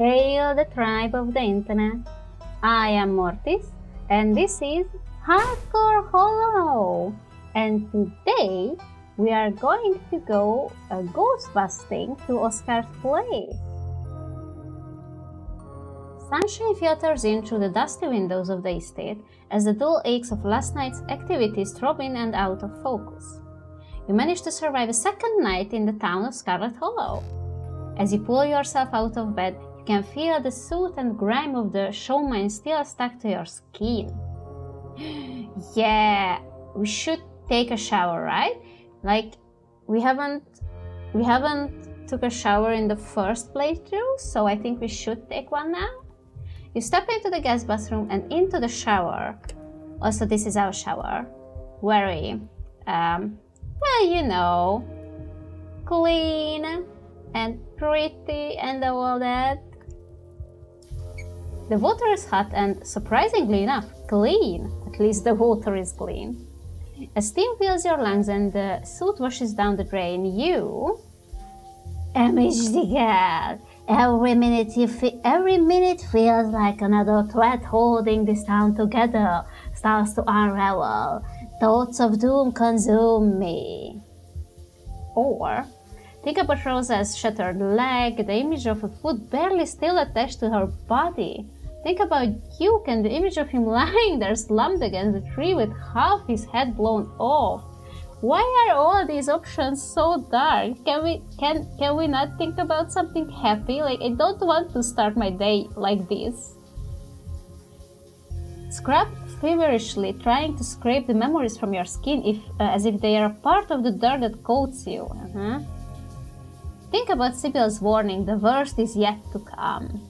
Hail the tribe of the internet. I am Mortis, and this is Hardcore Hollow. And today we are going to go uh, ghost busting to Oscar's place. Sunshine filters in through the dusty windows of the estate as the dull aches of last night's activities throb in and out of focus. You manage to survive a second night in the town of Scarlet Hollow. As you pull yourself out of bed, can feel the soot and grime of the showman still stuck to your skin. yeah, we should take a shower, right? Like we haven't we haven't took a shower in the first playthrough, so I think we should take one now. You step into the guest bathroom and into the shower. Also, this is our shower. Very, um, well, you know, clean and pretty and all that. The water is hot and surprisingly enough, clean. At least the water is clean. As steam fills your lungs and the soot washes down the drain, you. Girl. Every minute, fe- every minute feels like another thread holding this town together starts to unravel. Thoughts of doom consume me. Or think about Rosa's shattered leg, the image of a foot barely still attached to her body. Think about Duke and the image of him lying there slumped against the tree with half his head blown off. Why are all these options so dark? Can we can can we not think about something happy? Like I don't want to start my day like this. Scrub feverishly, trying to scrape the memories from your skin, if uh, as if they are part of the dirt that coats you. Uh-huh. Think about Sibyl's warning: the worst is yet to come.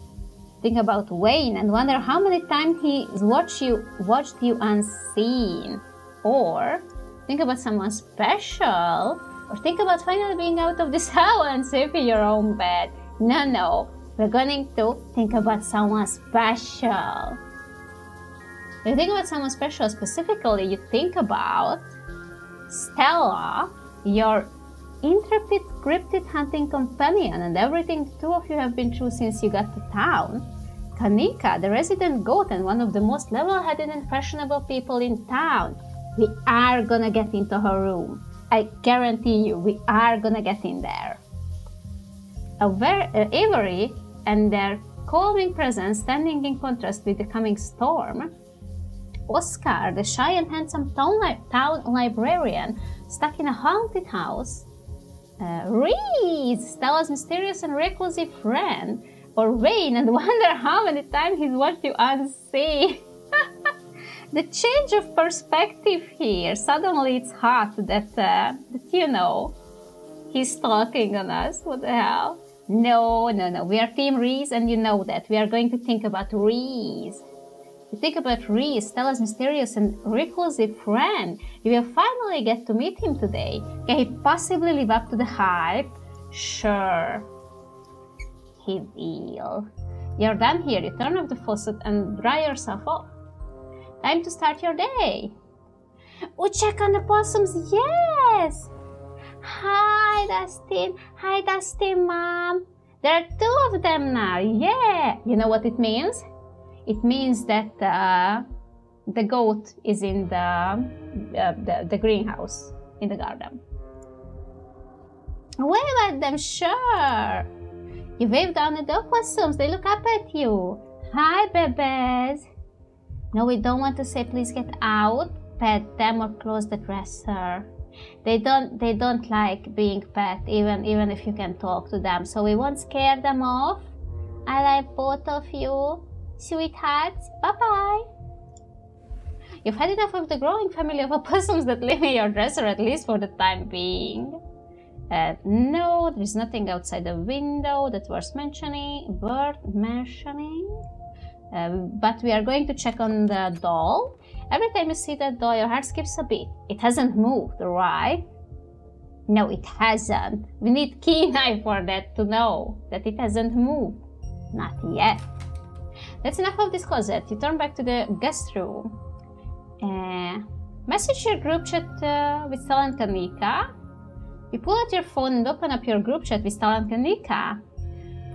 Think about Wayne and wonder how many times he watched you watched you unseen, or think about someone special, or think about finally being out of this hell and safe in your own bed. No, no, we're going to think about someone special. You think about someone special specifically, you think about Stella, your intrepid cryptid hunting companion, and everything the two of you have been through since you got to town. Kaneeka, the resident goat and one of the most level headed and fashionable people in town. We are gonna get into her room. I guarantee you, we are gonna get in there. Ver- uh, Avery and their calming presence standing in contrast with the coming storm. Oscar, the shy and handsome town, li- town librarian, stuck in a haunted house. Uh, Reese, Stella's mysterious and reclusive friend. Or Wayne, and wonder how many times he's watched you unseen. the change of perspective here. Suddenly it's hot that, uh, that you know, he's talking on us. What the hell? No, no, no. We are Team Reese, and you know that. We are going to think about Reese. Think about Reese, Stella's mysterious and reclusive friend. You will finally get to meet him today. Can he possibly live up to the hype? Sure. He will. You're done here. You turn off the faucet and dry yourself off. Time to start your day. Oh, check on the possums. Yes. Hi, Dustin. Hi, Dustin, Mom. There are two of them now. Yeah. You know what it means? It means that uh, the goat is in the, uh, the the greenhouse in the garden. Wave at them, sure. You wave down at the opossums. They look up at you. Hi, babies. No, we don't want to say please get out, pet them, or close the dresser. They don't they don't like being pet even even if you can talk to them. So we won't scare them off. I like both of you. Sweethearts. Bye bye. You've had enough of the growing family of opossums that live in your dresser at least for the time being. Uh, no, there's nothing outside the window that worth mentioning. Worth mentioning. Um, but we are going to check on the doll. Every time you see that doll, your heart skips a beat. It hasn't moved, right? No, it hasn't. We need keen eye for that to know that it hasn't moved. Not yet. That's enough of this closet. You turn back to the guest room. Uh, message your group chat uh, with Stella and Kaneeka. You pull out your phone and open up your group chat with Stella and Kaneeka.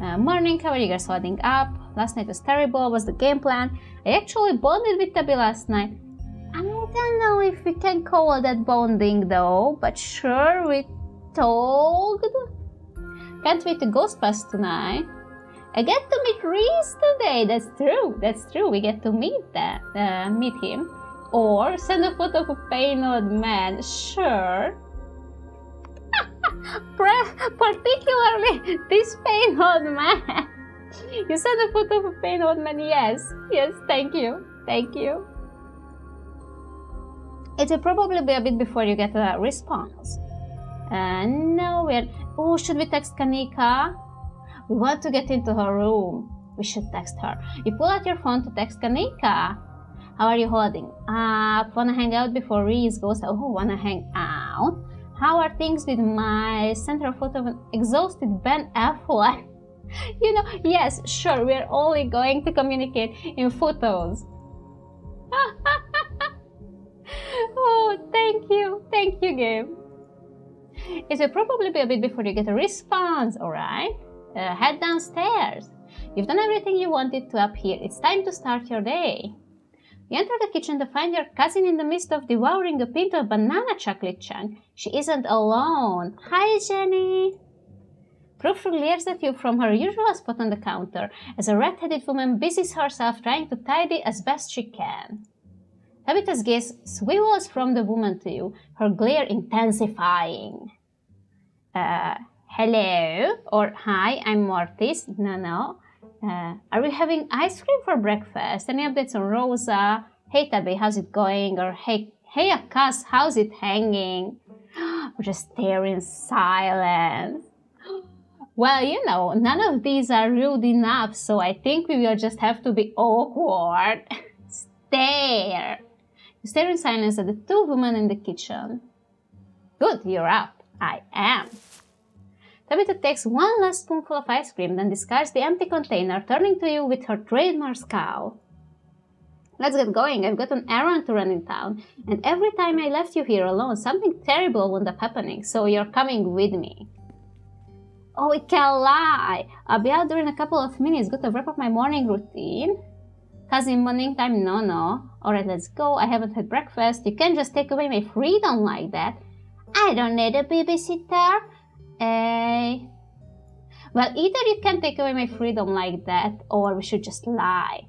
Uh, morning, how are you guys holding up? Last night was terrible. What was the game plan? I actually bonded with Tabby last night. I don't know if we can call that bonding though, but sure, we talked. Can't wait to Ghost Pass tonight. I get to meet Reese today. That's true. That's true. We get to meet that, uh, meet him. Or send a photo of a pain old man. Sure. particularly this pain old man. You sent a photo of a pain old man. Yes. Yes. Thank you. Thank you. It will probably be a bit before you get a response. Uh, no, we're. Oh, should we text Kaneeka? We want to get into her room. We should text her. You pull out your phone to text Kaneeka. How are you holding up? Wanna hang out before Reese goes? Oh, wanna hang out? How are things with my central photo of an exhausted Ben Affleck? you know, yes, sure, we're only going to communicate in photos. oh, thank you. Thank you, Gabe. It will probably be a bit before you get a response, alright? Uh, head downstairs. You've done everything you wanted to up here. It's time to start your day. You enter the kitchen to find your cousin in the midst of devouring a pint of banana chocolate chunk. She isn't alone. Hi, Jenny. Proof glares at you from her usual spot on the counter as a red-headed woman busies herself trying to tidy as best she can. Tabitha's gaze swivels from the woman to you, her glare intensifying. Uh, hello, or hi, I'm Mortis. No, no. Uh, are we having ice cream for breakfast? Any updates on Rosa? Hey Tabby, how's it going? Or hey, hey Akas, how's it hanging? We're just stare in silence. Well, you know, none of these are rude enough, so I think we will just have to be awkward. stare. You stare in silence at the two women in the kitchen. Good, you're up. I am. Tabitha takes one last spoonful of ice cream, then discards the empty container, turning to you with her trademark scowl. Let's get going. I've got an errand to run in town, and every time I left you here alone, something terrible wound up happening, so you're coming with me. Oh, it can lie! I'll be out in a couple of minutes. Got to wrap up my morning routine. Cousin morning time? No, no. Alright, let's go. I haven't had breakfast. You can't just take away my freedom like that. I don't need a babysitter. Well, either you can take away my freedom like that, or we should just lie.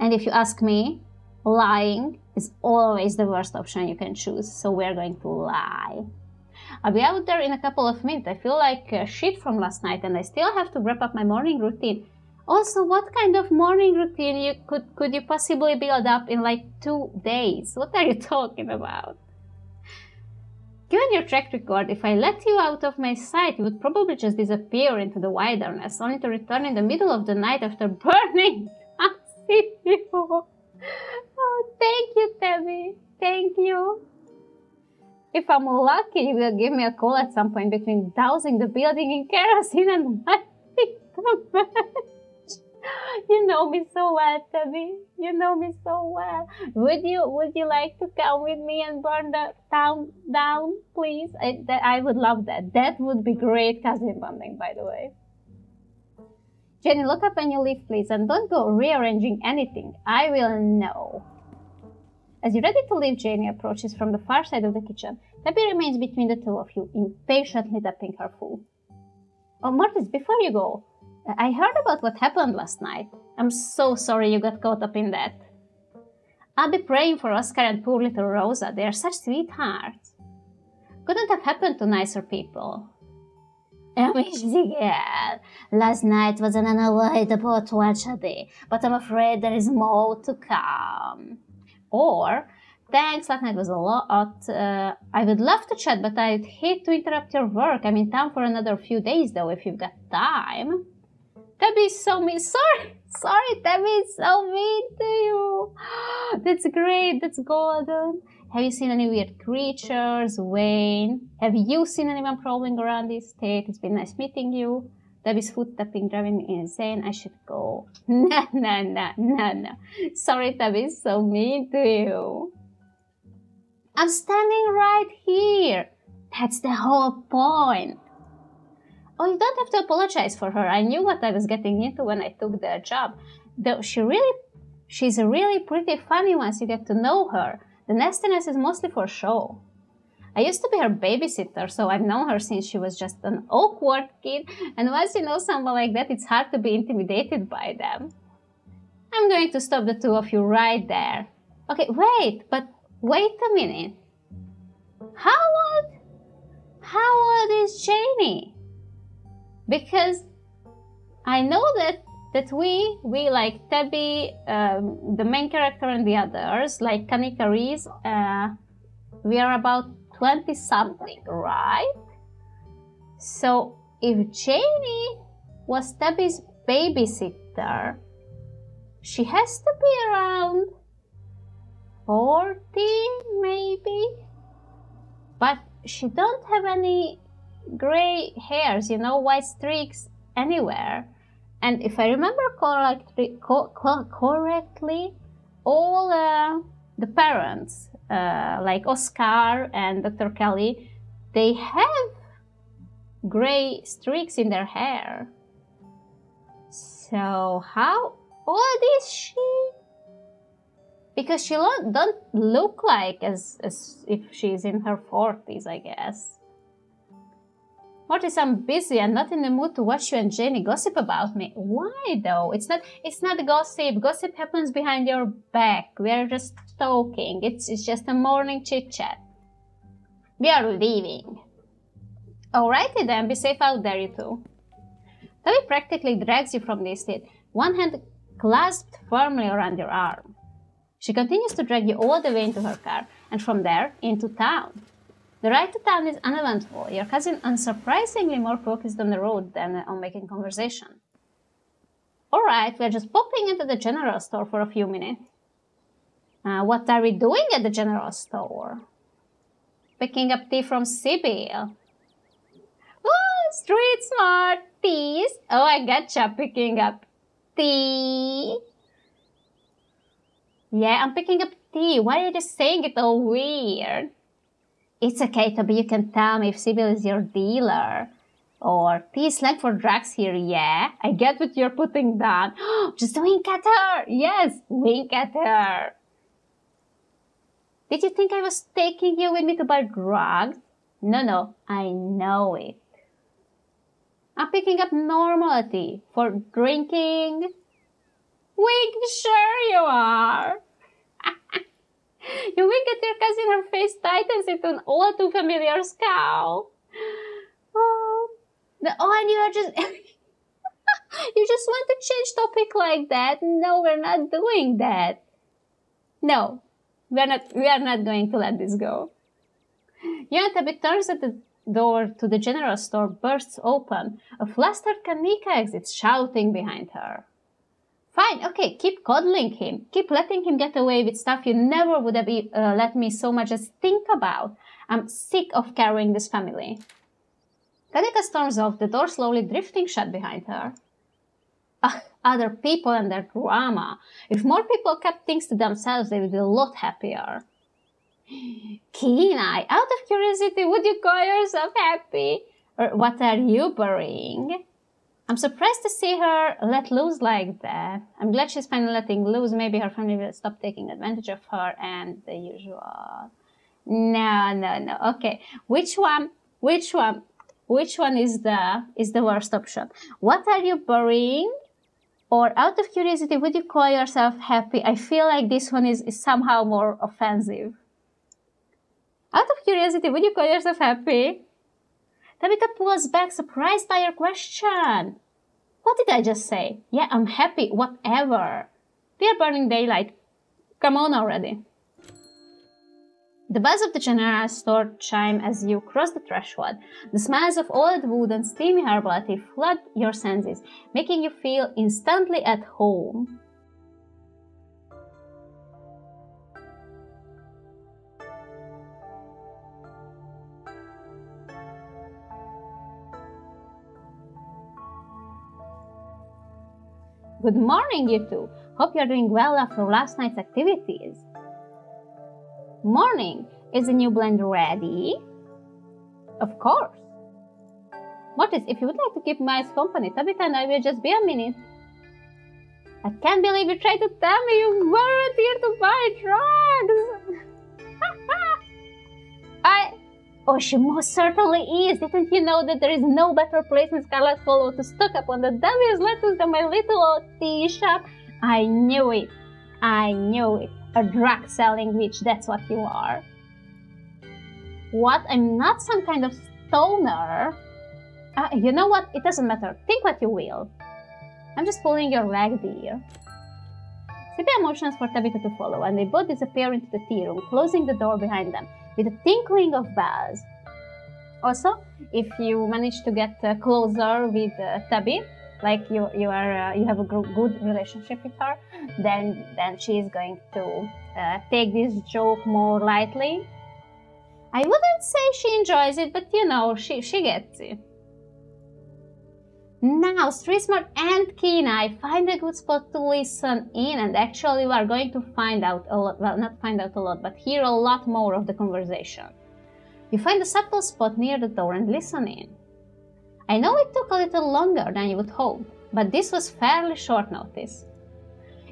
And if you ask me, lying is always the worst option you can choose, so we're going to lie. I'll be out there in a couple of minutes. I feel like uh, shit from last night, and I still have to wrap up my morning routine. Also, what kind of morning routine you could could you possibly build up in like two days? What are you talking about? Given your track record, if I let you out of my sight, you would probably just disappear into the wilderness, only to return in the middle of the night after burning Oh, thank you, Tabby. Thank you. If I'm lucky, you will give me a call at some point between dousing the building in kerosene and lighting the you know me so well, Tabby. You know me so well. Would you Would you like to come with me and burn the town down, please? I, that, I would love that. That would be great cousin bonding, by the way. Jenny, look up when you leave, please, and don't go rearranging anything. I will know. As you're ready to leave, Jenny approaches from the far side of the kitchen. Tabby remains between the two of you, impatiently tapping her foot. Oh, Mortis, before you go, I heard about what happened last night. I'm so sorry you got caught up in that. I'll be praying for Oscar and poor little Rosa. They are such sweethearts. Couldn't have happened to nicer people. Amazing girl. Last night was an unavoidable tragedy, but I'm afraid there is more to come. Or, thanks, last night was a lot. Uh, I would love to chat, but I'd hate to interrupt your work. I'm in town for another few days, though, if you've got time. Tabby's so mean. Sorry, sorry, Tabby's so mean to you. That's great. That's golden. Have you seen any weird creatures, Wayne? Have you seen anyone prowling around this state? It's been nice meeting you. Debbie's foot tapping driving me insane. I should go. No, no, no, no, no. Sorry, Tabby's so mean to you. I'm standing right here. That's the whole point. Oh, you don't have to apologize for her. I knew what I was getting into when I took the job. Though she really, she's a really pretty funny once you get to know her. The nastiness is mostly for show. I used to be her babysitter, so I've known her since she was just an awkward kid. And once you know someone like that, it's hard to be intimidated by them. I'm going to stop the two of you right there. Okay, wait, but wait a minute. How old? How old is Janie? Because I know that that we we like Tabby, um, the main character, and the others like Kaneeka Reese. Uh, we are about 20 something, right? So if Janie was Tabby's babysitter, she has to be around 40 maybe. But she don't have any gray hairs, you know, white streaks anywhere. And if I remember correctly, co- co- correctly all uh, the parents uh, like Oscar and Dr. Kelly, they have gray streaks in their hair. So how old is she? Because she don't look like as, as if she's in her 40s, I guess. Mortis, I'm busy and not in the mood to watch you and Jenny gossip about me. Why though? It's not it's not gossip. Gossip happens behind your back. We're just talking. It's it's just a morning chit chat. We are leaving. Alrighty then, be safe out there, you two. Tabby practically drags you from the estate, one hand clasped firmly around your arm. She continues to drag you all the way into her car, and from there into town. The ride to town is uneventful, your cousin unsurprisingly more focused on the road than on making conversation. Alright, we're just popping into the general store for a few minutes. Uh, what are we doing at the general store? Picking up tea from Sibyl. Oh, street smart teas. Oh, I gotcha, picking up tea. Yeah, I'm picking up tea. Why are you just saying it all weird? It's okay, Tabby, you can tell me if Sibyl is your dealer. Or tea slang for drugs here, yeah? I get what you're putting down. Just wink at her! Yes, wink at her! Did you think I was taking you with me to buy drugs? No, no, I know it. I'm picking up normality for drinking. Wink, sure you are. You wink at your cousin, her face tightens into an all too familiar scowl. Oh, the, oh and you are just... you just want to change topic like that? No, we're not doing that. No, we're not, we are not going to let this go. Yonatabi turns at the door to the general store bursts open. A flustered Kaneeka exits, shouting behind her. Fine, okay, keep coddling him. Keep letting him get away with stuff you never would have uh, let me so much as think about. I'm sick of carrying this family. Kaneeka storms off, the door slowly drifting shut behind her. Ugh, other people and their drama. If more people kept things to themselves, they would be a lot happier. Kenai, out of curiosity, would you call yourself happy? Or what are you burying? I'm surprised to see her let loose like that. I'm glad she's finally letting loose. Maybe her family will stop taking advantage of her and the usual. No, no, no. Okay. Which one? Which one? Which one is the is the worst option? What are you burying? Or out of curiosity, would you call yourself happy? I feel like this one is, is somehow more offensive. Out of curiosity, would you call yourself happy? Tabitha pulls back, surprised by your question. What did I just say? Yeah, I'm happy, whatever. We are burning daylight. Come on already. The buzz of the general store chime as you cross the threshold. The smells of old wood and steamy tea flood your senses, making you feel instantly at home. Good morning, you two. Hope you're doing well after last night's activities. Morning. Is the new blend ready? Of course. Mortis, if you would like to keep my company, Tabitha and I will just be a minute. I can't believe you tried to tell me you weren't here to buy drugs. I. Oh, she most certainly is. Didn't you know that there is no better place in Scarlet Hollow to stock up on the devil's lettuce than my little old tea shop? I knew it. I knew it. A drug selling witch, that's what you are. What? I'm not some kind of stoner. Uh, you know what? It doesn't matter. Think what you will. I'm just pulling your leg, dear. Sibyl motions for Tabitha to follow, and they both disappear into the tea room, closing the door behind them with a tinkling of bells. Also, if you manage to get uh, closer with uh, Tabby, like you you are uh, you have a good relationship with her, then then she is going to uh, take this joke more lightly. I wouldn't say she enjoys it, but you know she she gets it. Now, Street Smart and Kenai find a good spot to listen in, and actually, we are going to find out a lot well, not find out a lot, but hear a lot more of the conversation. You find a subtle spot near the door and listen in. I know it took a little longer than you would hope, but this was fairly short notice.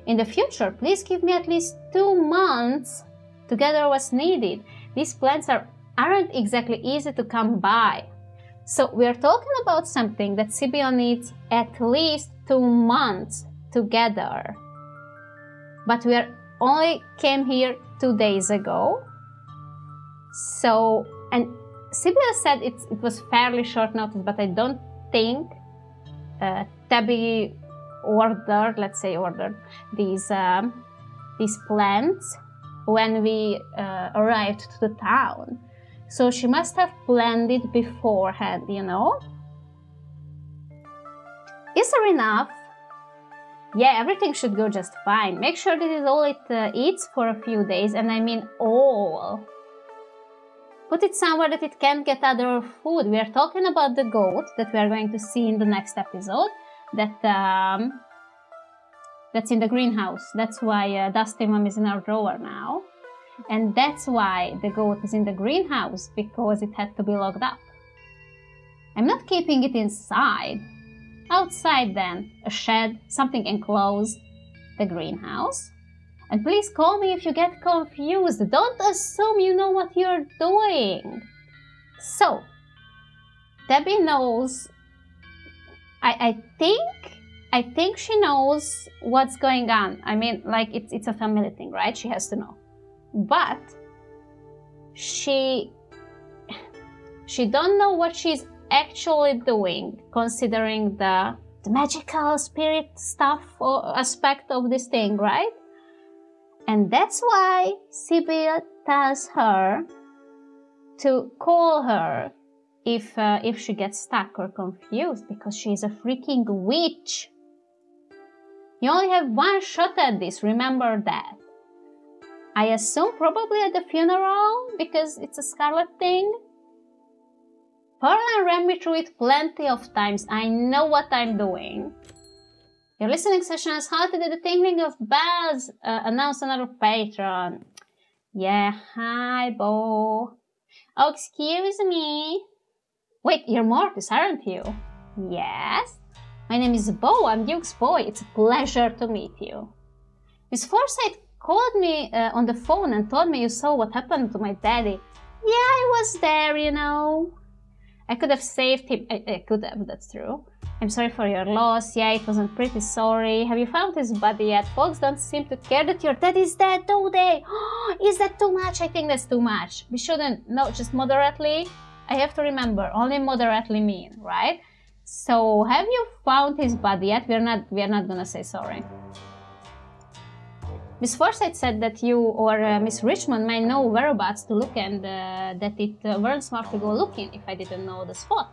In the future, please give me at least two months to gather what's needed. These plants are, aren't exactly easy to come by, so we're talking about something that Sibyl needs at least two months together. But we only came here two days ago. So, and Sibyl said it, it was fairly short notice, but I don't think uh, Tabby ordered, let's say ordered, these, um, these plants when we uh, arrived to the town. So she must have planned it beforehand, you know? Is there enough? Yeah, everything should go just fine. Make sure this is all it uh, eats for a few days, and I mean all. Put it somewhere that it can't get other food. We are talking about the goat that we are going to see in the next episode. That um, that's in the greenhouse. That's why uh, Dusty Mom is in our drawer now. And that's why the goat is in the greenhouse, because it had to be locked up. I'm not keeping it inside. Outside then, a shed, something enclosed, the greenhouse. And please call me if you get confused. Don't assume you know what you're doing. So, Debbie knows. I, I think I think she knows what's going on. I mean, like it's it's a family thing, right? She has to know but she she don't know what she's actually doing considering the, the magical spirit stuff or aspect of this thing right? And that's why Sibyl tells her to call her if uh, if she gets stuck or confused because she's a freaking witch. You only have one shot at this remember that I assume probably at the funeral because it's a scarlet thing. Pearl ran me through it plenty of times. I know what I'm doing. Your listening session has halted at the tingling of bells, uh, announced another patron. Yeah, hi, Bo. Oh, excuse me. Wait, you're Mortis, aren't you? Yes. My name is Bo, I'm Duke's boy. It's a pleasure to meet you. Miss Forsyth called me uh, on the phone and told me you saw what happened to my daddy. Yeah, I was there, you know. I could have saved him. I, I could have, that's true. I'm sorry for your loss. Yeah, it wasn't pretty sorry. Have you found his body yet? Folks don't seem to care that your dad is dead, do they? is that too much? I think that's too much. We shouldn't, no, just moderately. I have to remember, only moderately mean, right? So, have you found his body yet? We're not, we're not gonna say sorry. Miss Forsyth said that you or uh, Miss Richmond might know whereabouts to look and uh, that it uh, weren't smart to go looking if I didn't know the spot.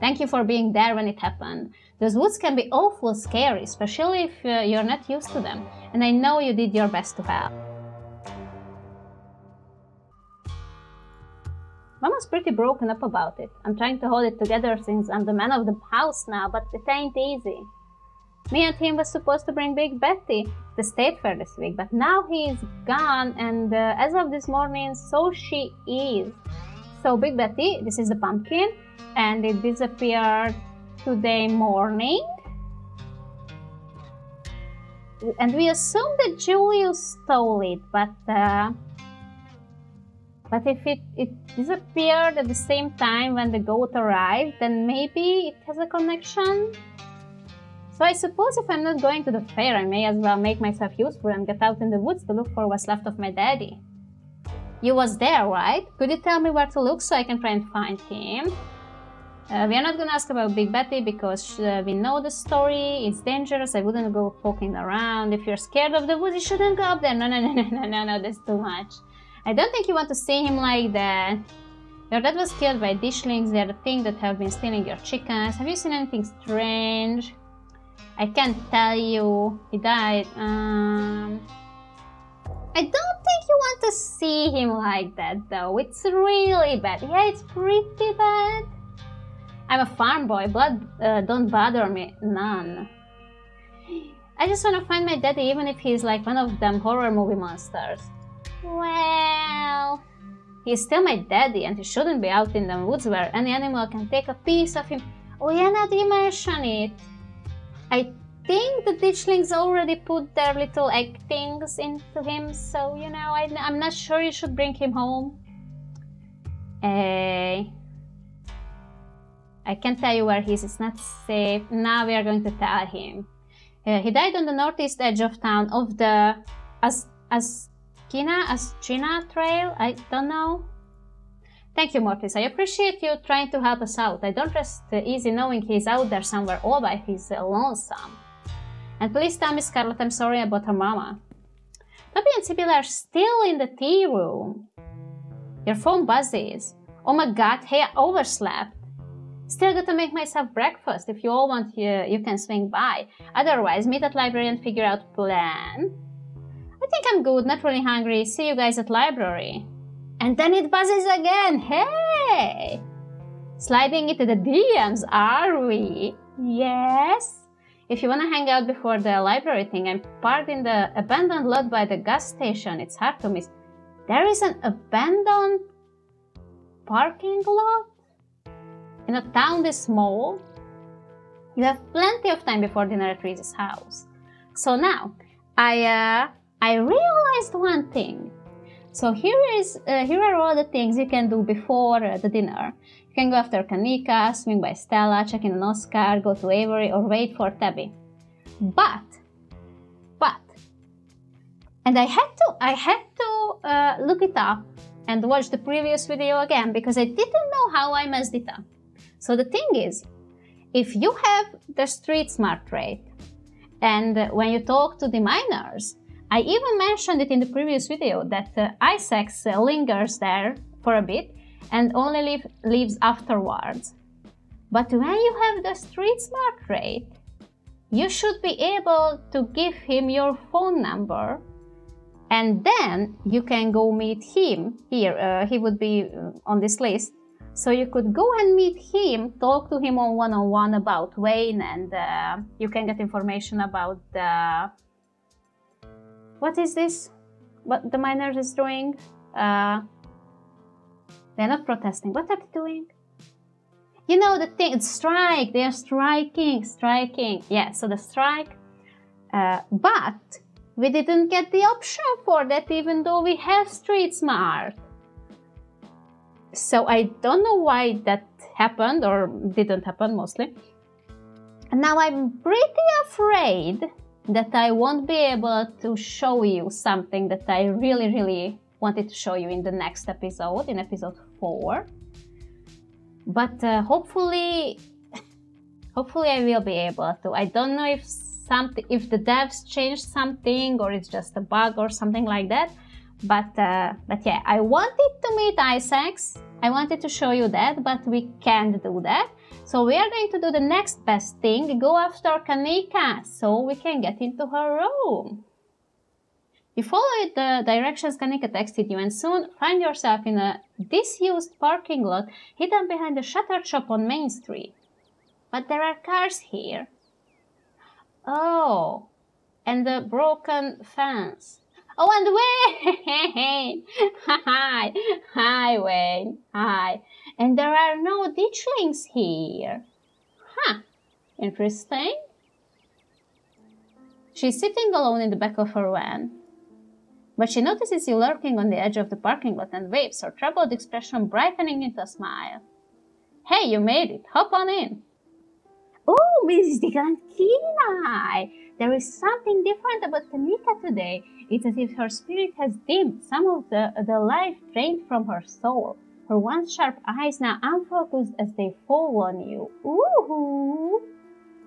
Thank you for being there when it happened. Those woods can be awful scary, especially if uh, you're not used to them, and I know you did your best to help. Mama's pretty broken up about it. I'm trying to hold it together since I'm the man of the house now, but it ain't easy. Me and him was supposed to bring Big Betty the state fair this week, but now he's gone, and uh, as of this morning, so she is. So Big Betty, this is the pumpkin, and it disappeared today morning. And we assume that Julius stole it, but uh, but if it, it disappeared at the same time when the goat arrived, then maybe it has a connection. So I suppose if I'm not going to the fair, I may as well make myself useful and get out in the woods to look for what's left of my daddy. You was there, right? Could you tell me where to look so I can try and find him? Uh, we are not gonna ask about Big Betty because uh, we know the story, it's dangerous, I wouldn't go poking around. If you're scared of the woods, you shouldn't go up there. No, no, no, no, no, no, no, that's too much. I don't think you want to see him like that. Your dad was killed by ditchlings, they're the thing that have been stealing your chickens. Have you seen anything strange? I can't tell you. He died. Um, I don't think you want to see him like that though. It's really bad. Yeah, it's pretty bad. I'm a farm boy. but uh, don't bother me. None. I just want to find my daddy even if he's like one of them horror movie monsters. Well... He's still my daddy and he shouldn't be out in the woods where any animal can take a piece of him. Oh yeah, now that mention it. I think the ditchlings already put their little egg things into him, so you know, I, am not sure you should bring him home. Uh, I can't tell you where he is, it's not safe. Now we are going to tell him. Uh, he died on the northeast edge of town of the As Askina Askina Trail. I don't know. Thank you, Mortis. I appreciate you trying to help us out. I don't rest easy knowing he's out there somewhere all by his lonesome. And please tell me, Scarlet, I'm sorry about her mama. Tabby and Sibyl are still in the tea room. Your phone buzzes. Oh my god, hey, I overslept. Still got to make myself breakfast. If you all want, you, you can swing by. Otherwise, meet at library and figure out plan. I think I'm good, not really hungry. See you guys at library. And then it buzzes again. Hey! Sliding into the DMs, are we? Yes? If you want to hang out before the library thing, I'm parked in the abandoned lot by the gas station. It's hard to miss. There is an abandoned parking lot? In a town this small? You have plenty of time before dinner at Reese's house. So now, I, uh, I realized one thing. So here is uh, here are all the things you can do before uh, the dinner. You can go after Kaneeka, swing by Stella, check in on Oscar, go to Avery, or wait for Tabby. But, but, and I had to I had to uh, look it up and watch the previous video again because I didn't know how I messed it up. So the thing is, if you have the street smart trait, and when you talk to the miners, I even mentioned it in the previous video that uh, uh, lingers there for a bit and only leave, leaves afterwards. But when you have the street smart rate, you should be able to give him your phone number and then you can go meet him here uh, he would be uh, on this list so you could go and meet him talk to him on one-on-one about wayne and uh, you can get information about the what is this? What the miners is doing? Uh, they're not protesting. What are they doing? You know the thing, it's strike. They are striking, striking. Yeah, so the strike. Uh, but we didn't get the option for that, even though we have Street Smart. So I don't know why that happened or didn't happen mostly. And now I'm pretty afraid that I won't be able to show you something that I really, really wanted to show you in the next episode, in episode 4. But uh, hopefully, hopefully I will be able to. I don't know if something, if the devs changed something or it's just a bug or something like that. But, uh, but yeah, I wanted to meet Isaacs. I wanted to show you that, but we can't do that. So we are going to do the next best thing, go after Kaneeka, so we can get into her room. You follow the directions Kaneeka texted you and soon find yourself in a disused parking lot hidden behind a shuttered shop on Main Street. But there are cars here. Oh, and the broken fence. Oh, and Wayne! Hi! Hi, Wayne! Hi! And there are no ditchlings here. Huh, interesting. She's sitting alone in the back of her van. But she notices you lurking on the edge of the parking lot and waves, her troubled expression brightening into a smile. Hey, you made it. Hop on in. Oh, Mrs. Diglankina! There is something different about Kaneeka today. It's as if her spirit has dimmed, some of the, the life drained from her soul. Her once sharp eyes now unfocused as they fall on you. Ooh!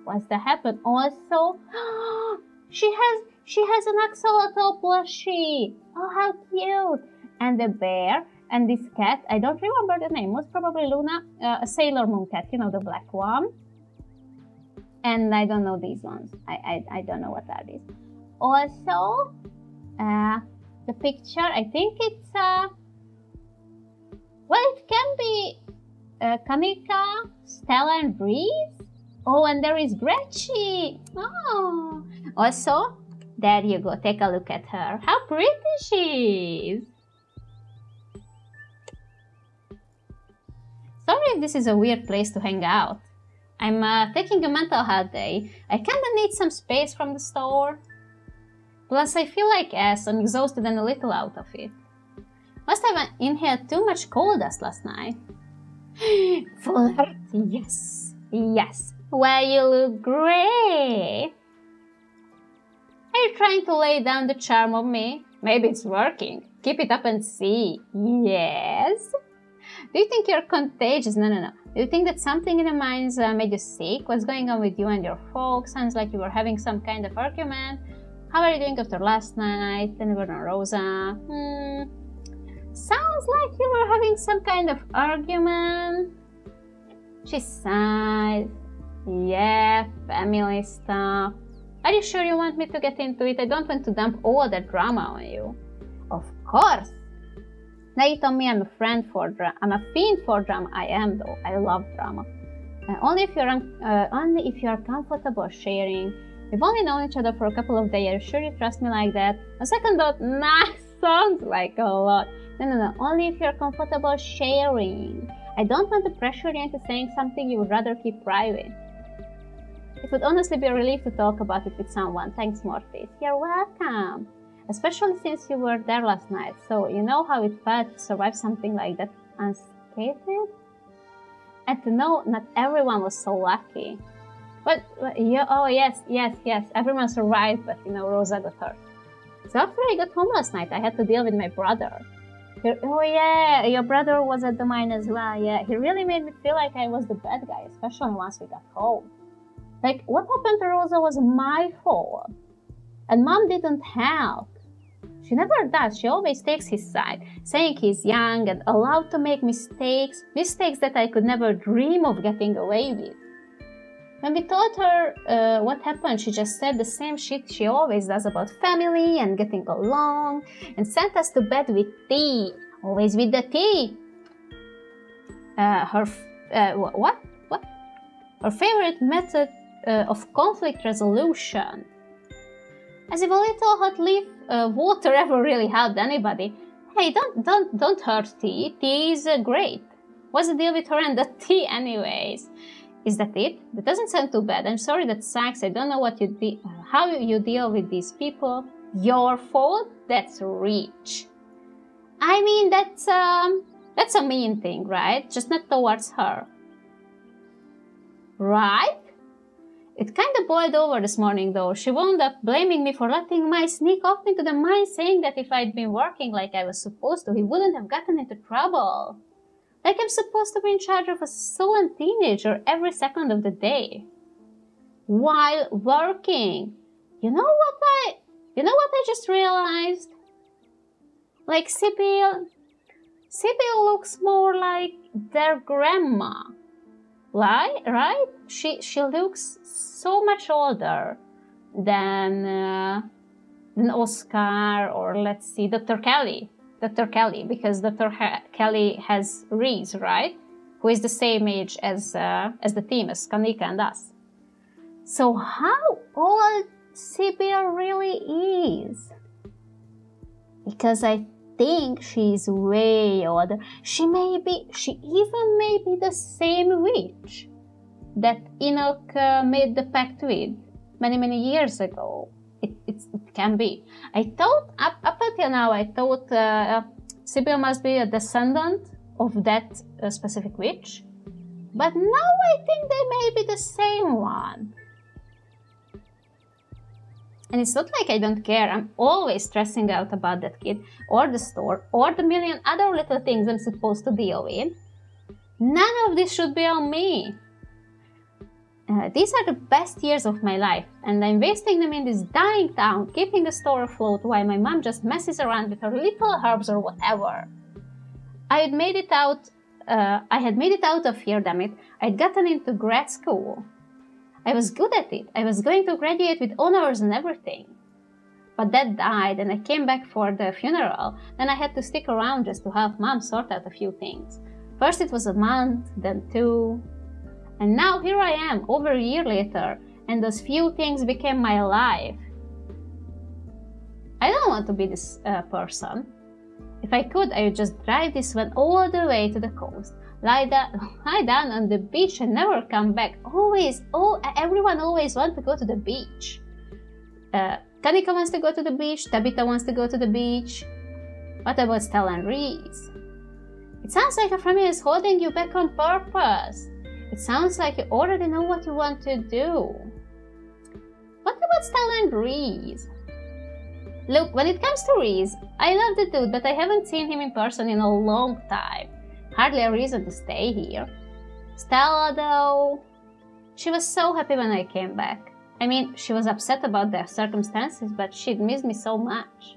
What's that happen? Also, she has she has an axolotl plushie. Oh, how cute! And the bear and this cat. I don't remember the name. Was probably Luna, uh, a Sailor Moon cat. You know the black one. And I don't know these ones. I I, I don't know what are these. Also, uh, the picture. I think it's uh, well, it can be uh, Kaneeka, Stella, and Reese. Oh, and there is Gretchy. Oh, also, there you go. Take a look at her. How pretty she is. Sorry if this is a weird place to hang out. I'm uh, taking a mental health day. I kinda need some space from the store. Plus, I feel like ass. I'm exhausted and a little out of it. Must have inhaled too much coal dust last night. Fuller, yes, yes. Well, you look great. Are you trying to lay down the charm of me? Maybe it's working. Keep it up and see. Yes. Do you think you're contagious? No, no, no. Do you think that something in the mines uh, made you sick? What's going on with you and your folks? Sounds like you were having some kind of argument. How are you doing after last night? We were on Rosa. Hmm. Sounds like you were having some kind of argument. She sighed. Yeah, family stuff. Are you sure you want me to get into it? I don't want to dump all that drama on you. Of course. Now you told me I'm a friend for drama. I'm a fiend for drama. I am though. I love drama. Uh, only if you're uh, only if you're comfortable sharing. We've only known each other for a couple of days. Are you sure you trust me like that? A second thought, nah, sounds like a lot. No, no, no. Only if you're comfortable sharing. I don't want to pressure you into saying something you would rather keep private. It would honestly be a relief to talk about it with someone. Thanks, Mortis. You're welcome. Especially since you were there last night, so you know how it felt to survive something like that unscathed? And to know not everyone was so lucky. But, but yeah, oh yes, yes, yes, everyone survived, but you know, Rosa got hurt. So after I got home last night, I had to deal with my brother. He, oh yeah, your brother was at the mine as well. Yeah, he really made me feel like I was the bad guy, especially once we got home. Like, what happened to Rosa was my fault. And mom didn't help. She never does. She always takes his side, saying he's young and allowed to make mistakes, mistakes that I could never dream of getting away with. When we told her uh, what happened, she just said the same shit she always does about family and getting along and sent us to bed with tea. Always with the tea. Uh, her, uh, what? What? Her favorite method uh, of conflict resolution. As if a little hot leaf uh, water ever really helped anybody. Hey, don't don't don't hurt tea. Tea is uh, great. What's the deal with her and the tea, anyways? Is that it? That doesn't sound too bad. I'm sorry that sucks. I don't know what you de- how you deal with these people. Your fault? That's rich. I mean, that's um, that's a mean thing, right? Just not towards her. Right? It kinda boiled over this morning though. She wound up blaming me for letting my sneak off into the mine, saying that if I'd been working like I was supposed to, he wouldn't have gotten into trouble. Like I'm supposed to be in charge of a sullen teenager every second of the day. While working. You know what I you know what I just realized? Like Sibyl Sibyl looks more like their grandma right right she she looks so much older than uh, than oscar or let's see dr kelly dr. Kelly because dr. Ha- kelly has reese right? Who is the same age as uh, as the team as kaneeka and us. So how old sibyl really is? Because I think she's way older. She may be, she even may be the same witch that Enoch uh, made the pact with many, many years ago. It, it, can be. I thought, up, up until now, I thought uh, Sibyl must be a descendant of that uh, specific witch. But now I think they may be the same one. And it's not like I don't care. I'm always stressing out about that kid, or the store, or the million other little things I'm supposed to deal with. None of this should be on me. Uh, these are the best years of my life, and I'm wasting them in this dying town, keeping the store afloat while my mom just messes around with her little herbs or whatever. I had made it out. Uh, I had made it out of here. Damn it! I'd gotten into grad school. I was good at it. I was going to graduate with honors and everything. But dad died, and I came back for the funeral. Then I had to stick around just to help mom sort out a few things. First, it was a month, then two, and now here I am, over a year later, and those few things became my life. I don't want to be this uh, person. If I could, I would just drive this one all the way to the coast, lie, da- lie down on the beach and never come back. Always, oh, everyone always wants to go to the beach. Uh, Kaneeka wants to go to the beach, Tabitha wants to go to the beach. What about Stella and Reese? It sounds like a family is holding you back on purpose. It sounds like you already know what you want to do. What about Stella and Reese? Look, when it comes to Reese, I love the dude, but I haven't seen him in person in a long time. Hardly a reason to stay here. Stella, though, she was so happy when I came back. I mean, she was upset about the circumstances, but she'd missed me so much.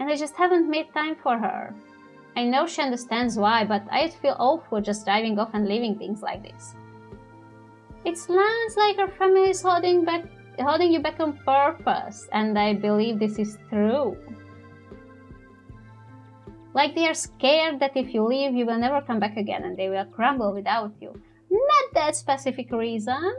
And I just haven't made time for her. I know she understands why, but I'd feel awful just driving off and leaving things like this. It sounds like our family is holding back holding you back on purpose, and I believe this is true. Like they are scared that if you leave, you will never come back again and they will crumble without you. Not that specific reason.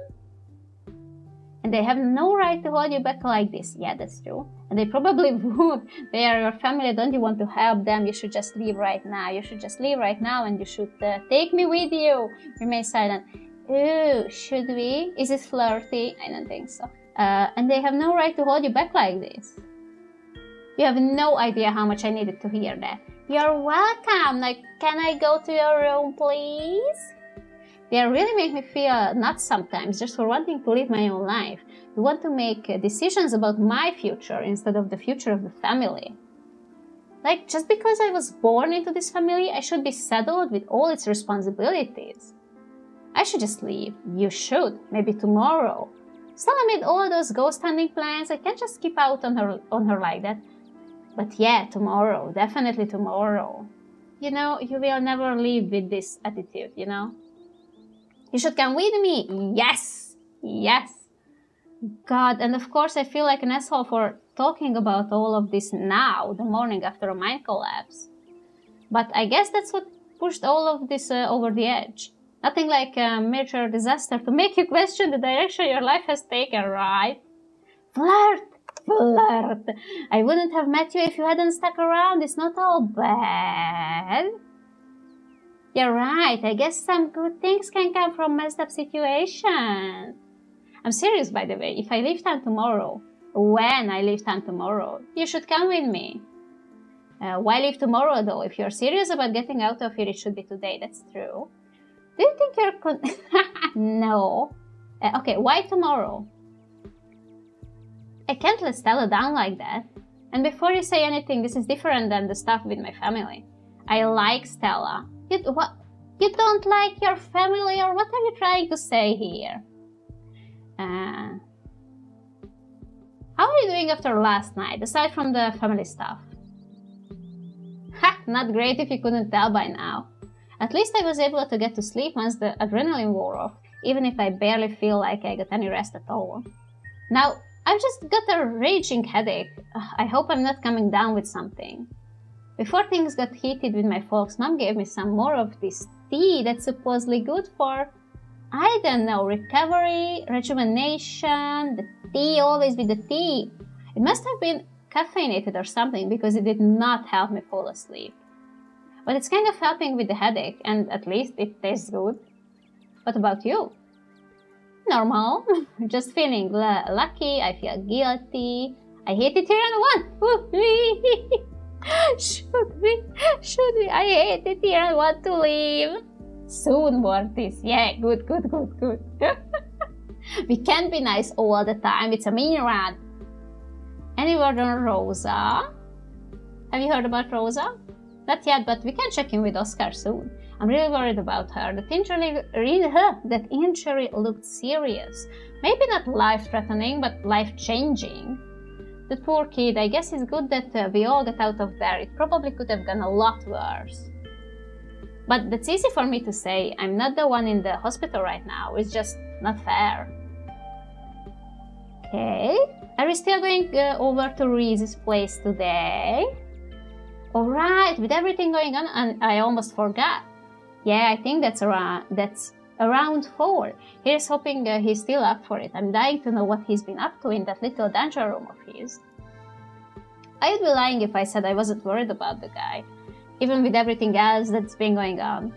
And they have no right to hold you back like this. Yeah, that's true. And they probably would. They are your family. Don't you want to help them? You should just leave right now. You should just leave right now and you should uh, take me with you. Remain silent. Ooh, should we? Is it flirty? I don't think so. Uh, and they have no right to hold you back like this. You have no idea how much I needed to hear that. You're welcome. Like, can I go to your room, please? They really make me feel nuts sometimes just for wanting to live my own life. You want to make decisions about my future instead of the future of the family. Like, just because I was born into this family, I should be saddled with all its responsibilities. I should just leave. You should. Maybe tomorrow. Stella made all those ghost hunting plans. I can't just skip out on her on her like that. But yeah, tomorrow. Definitely tomorrow. You know, you will never leave with this attitude, you know? You should come with me. Yes. Yes. God, and of course I feel like an asshole for talking about all of this now, the morning after a mind collapse. But I guess that's what pushed all of this uh, over the edge. Nothing like a major disaster to make you question the direction your life has taken, right? Flirt! Flirt! I wouldn't have met you if you hadn't stuck around. It's not all bad. You're right. I guess some good things can come from messed up situations. I'm serious, by the way. If I leave town tomorrow, when I leave town tomorrow, you should come with me. Uh, why leave tomorrow, though? If you're serious about getting out of here, it should be today. That's true. Do you think you're con- No. Uh, okay, why tomorrow? I can't let Stella down like that. And before you say anything, this is different than the stuff with my family. I like Stella. You, what? You don't like your family, or what are you trying to say here? Uh, how are you doing after last night, aside from the family stuff? Ha! Not great if you couldn't tell by now. At least I was able to get to sleep once the adrenaline wore off, even if I barely feel like I got any rest at all. Now, I've just got a raging headache. I hope I'm not coming down with something. Before things got heated with my folks, mom gave me some more of this tea that's supposedly good for, I don't know, recovery, rejuvenation, the tea, always with the tea. It must have been caffeinated or something because it did not help me fall asleep. But it's kind of helping with the headache, and at least it tastes good. What about you? Normal. Just feeling lucky, I feel guilty. I hate it here and one. should we? Should we? I hate it here and want to leave. Soon, Mortis. Yeah, good, good, good, good. we can't be nice all the time. It's a mean rat. Any word on Rosa? Have you heard about Rosa? Not yet, but we can check in with Oscar soon. I'm really worried about her. That injury, that injury looked serious. Maybe not life-threatening, but life-changing. The poor kid, I guess it's good that uh, we all got out of there. It probably could have gone a lot worse. But that's easy for me to say. I'm not the one in the hospital right now. It's just not fair. Okay. Are we still going uh, over to Reese's place today? Alright, with everything going on, and I almost forgot. Yeah, I think that's around that's around four. Here's hoping uh, he's still up for it. I'm dying to know what he's been up to in that little dungeon room of his. I'd be lying if I said I wasn't worried about the guy even with everything else that's been going on.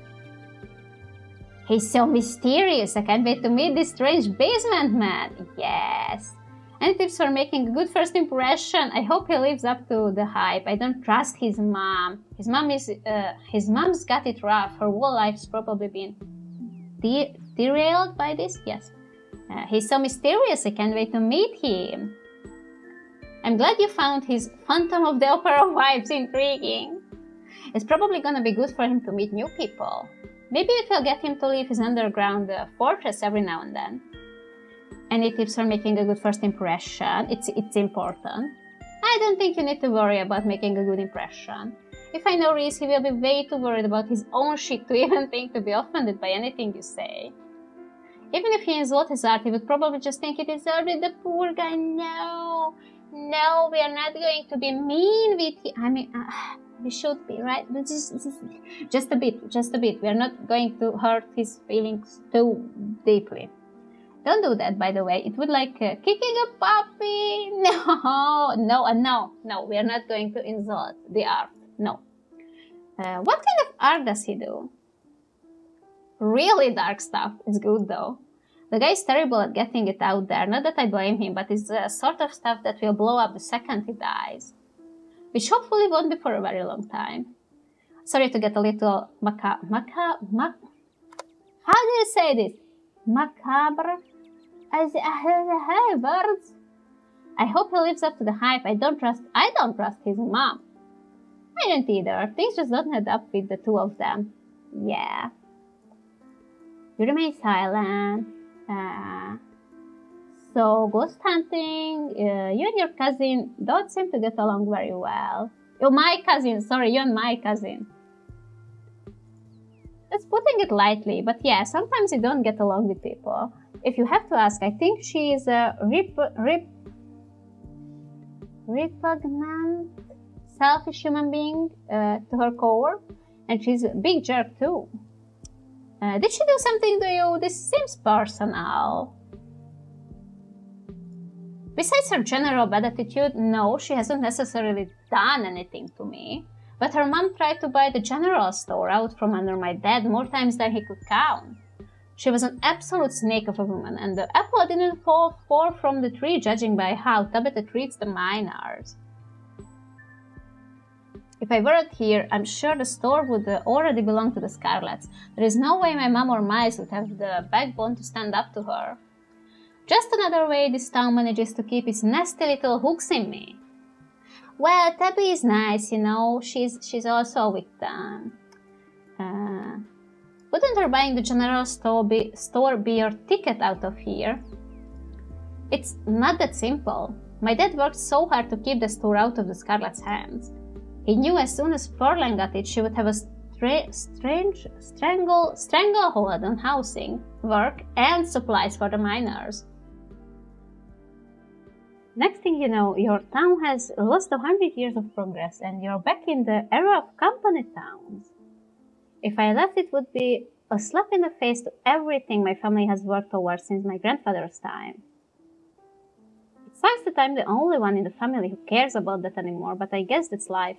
He's so mysterious. I can't wait to meet this strange basement man. Yes. Any tips for making a good first impression? I hope he lives up to the hype. I don't trust his mom. His mom is uh, his mom's got it rough. Her whole life's probably been de- derailed by this. Yes. Uh, he's so mysterious. I can't wait to meet him. I'm glad you found his Phantom of the Opera vibes intriguing. It's probably gonna be good for him to meet new people. Maybe it will get him to leave his underground uh, fortress every now and then. Any tips for making a good first impression? It's, it's important. I don't think you need to worry about making a good impression. If I know Reese, he will be way too worried about his own shit to even think to be offended by anything you say. Even if he insulted his art, he would probably just think he deserved it. The poor guy. No, no, we are not going to be mean with him. I mean, uh, we should be right just, just, just a bit just a bit we're not going to hurt his feelings too deeply don't do that by the way it would like uh, kicking a puppy no no uh, no no we are not going to insult the art no uh, what kind of art does he do really dark stuff it's good though the guy is terrible at getting it out there not that i blame him but it's the sort of stuff that will blow up the second he dies which hopefully won't be for a very long time. Sorry to get a little maca maca mac. How do you say this? Macabre. As hey birds. I hope he lives up to the hype. I don't trust. I don't trust his mom. I don't either. Things just don't add up with the two of them. Yeah. You remain silent. Uh, so, ghost hunting, uh, you and your cousin don't seem to get along very well. Oh, my cousin, sorry, you and my cousin. That's putting it lightly, but yeah, sometimes you don't get along with people. If you have to ask, I think she is a repugnant, selfish human being uh, to her core, and she's a big jerk too. Uh, did she do something to you? This seems personal. Besides her general bad attitude, no, she hasn't necessarily done anything to me. But her mom tried to buy the general store out from under my dad more times than he could count. She was an absolute snake of a woman, and the apple didn't fall far from the tree, judging by how Tabitha treats the miners. If I weren't here, I'm sure the store would uh, already belong to the Scarlets. There is no way my mom or Miles would have the backbone to stand up to her. Just another way this town manages to keep its nasty little hooks in me. Well, Tabby is nice, you know. She's she's also a victim. Uh, wouldn't her buying the general store be, store be your ticket out of here? It's not that simple. My dad worked so hard to keep the store out of the Scarlet's hands. He knew as soon as Fräulein got it, she would have a stra- strange strangle stranglehold on housing, work, and supplies for the miners. Next thing you know, your town has lost a hundred years of progress and you're back in the era of company towns. If I left, it would be a slap in the face to everything my family has worked towards since my grandfather's time. It Sucks that I'm the only one in the family who cares about that anymore, but I guess that's life.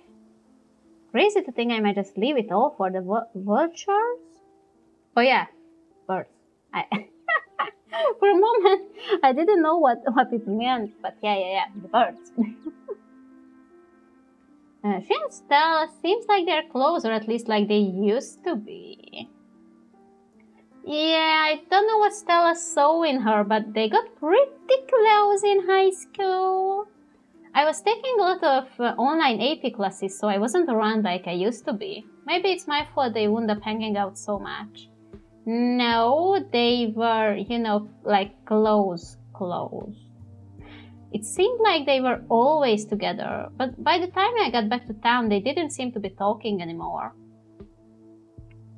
Crazy to think I might just leave it all for the vultures? Oh yeah, birds. I for a moment I didn't know what, what it meant, but yeah, yeah, yeah, the birds. uh, Stella seems like they're close, or at least like they used to be. Yeah, I don't know what Stella saw in her, but they got pretty close in high school. I was taking a lot of uh, online AP classes, so I wasn't around like I used to be. Maybe it's my fault they wound up hanging out so much. No, they were, you know, like close, close. It seemed like they were always together, but by the time I got back to town, they didn't seem to be talking anymore.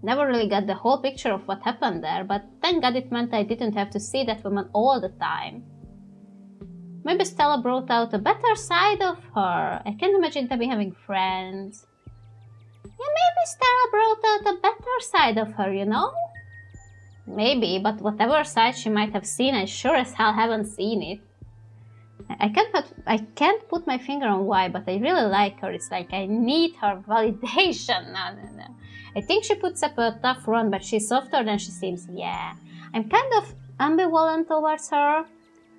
Never really got the whole picture of what happened there, but thank God it meant I didn't have to see that woman all the time. Maybe Stella brought out a better side of her. I can't imagine Debbie having friends. Yeah, maybe Stella brought out a better side of her, you know? Maybe, but whatever side she might have seen, I sure as hell haven't seen it. I can't put, I can't put my finger on why, but I really like her. It's like I need her validation. No, no, no. I think she puts up a tough run, but she's softer than she seems. Yeah, I'm kind of ambivalent towards her.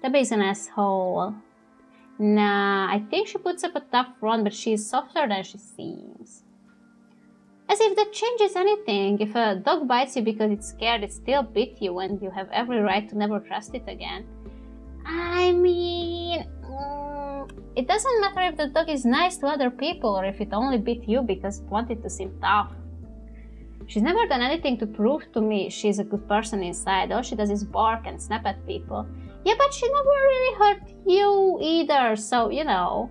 The is an asshole. Nah, I think she puts up a tough run, but she's softer than she seems. As if that changes anything. If a dog bites you because it's scared, it still bit you and you have every right to never trust it again. I mean, mm, it doesn't matter if the dog is nice to other people or if it only bit you because it wanted to seem tough. She's never done anything to prove to me she's a good person inside. All she does is bark and snap at people. Yeah, but she never really hurt you either, so you know.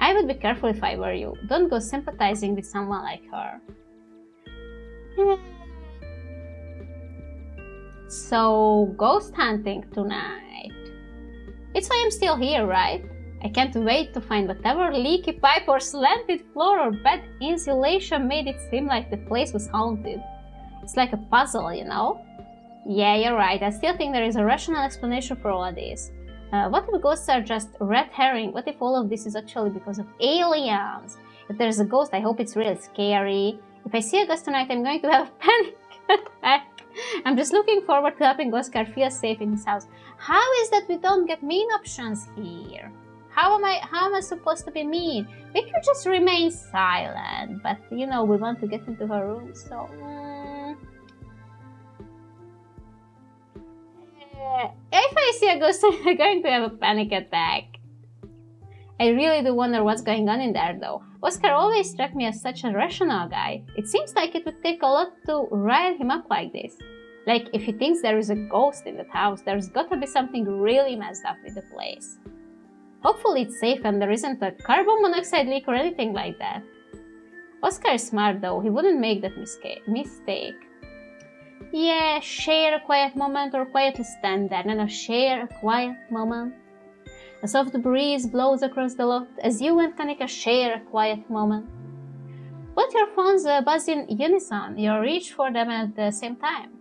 I would be careful if I were you. Don't go sympathizing with someone like her. So, ghost hunting tonight. It's why I'm still here, right? I can't wait to find whatever leaky pipe or slanted floor or bad insulation made it seem like the place was haunted. It's like a puzzle, you know? Yeah, you're right. I still think there is a rational explanation for all of this. Uh, what if ghosts are just red herring? What if all of this is actually because of aliens? If there's a ghost, I hope it's really scary. If I see a ghost tonight, I'm going to have a panic attack. I'm just looking forward to helping Oscar feel safe in his house. How is that we don't get mean options here? How am I how am I supposed to be mean? We could just remain silent, but you know we want to get into her room, so mm. if I see a ghost, I'm going to have a panic attack. I really do wonder what's going on in there though. Oscar always struck me as such a rational guy. It seems like it would take a lot to rile him up like this. Like, if he thinks there is a ghost in that house, there's gotta be something really messed up with the place. Hopefully it's safe and there isn't a carbon monoxide leak or anything like that. Oscar is smart though, he wouldn't make that mistake. Yeah, share a quiet moment or quietly stand there. No, no, share a quiet moment. A soft breeze blows across the lot as you and Kaneeka share a quiet moment. Both your phones buzz in unison. You reach for them at the same time.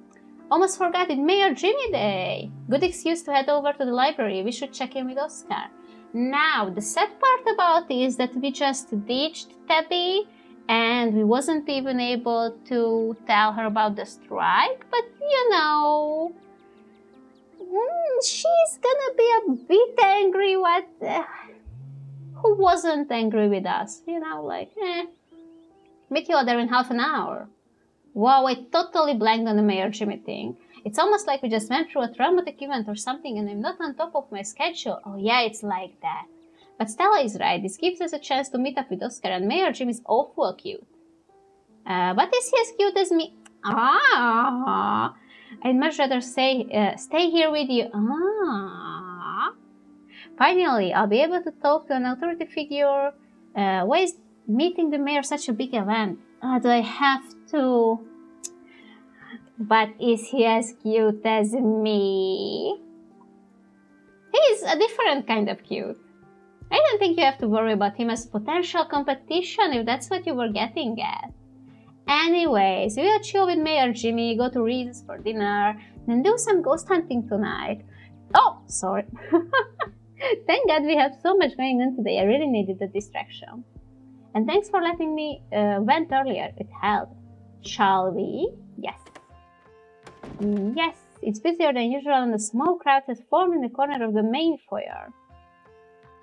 Almost forgot it, Mayor Jimmy Day! Good excuse to head over to the library. We should check in with Oscar. Now, the sad part about is that we just ditched Tabby and we wasn't even able to tell her about the strike, but you know, mm, she's gonna be a bit angry what uh, who wasn't angry with us, you know, like, eh, meet you there in half an hour. Wow, I totally blanked on the Mayor Jimmy thing. It's almost like we just went through a traumatic event or something and I'm not on top of my schedule. Oh yeah, it's like that. But Stella is right, this gives us a chance to meet up with Oscar and Mayor Jim is awful cute. Uh, but is he as cute as me? Ah, I'd much rather say, uh, stay here with you. Ah. Finally, I'll be able to talk to an authority figure. Uh, why is meeting the mayor such a big event? Uh, do I have to? But is he as cute as me? He's a different kind of cute. I don't think you have to worry about him as potential competition if that's what you were getting at. Anyways, we'll chill with Mayor Jimmy, go to Reed's for dinner, then do some ghost hunting tonight. Oh, sorry. Thank God we have so much going on today. I really needed the distraction. And thanks for letting me uh, vent earlier. It helped. Shall we? Yes. Mm, yes, it's busier than usual and a small crowd has formed in the corner of the main foyer.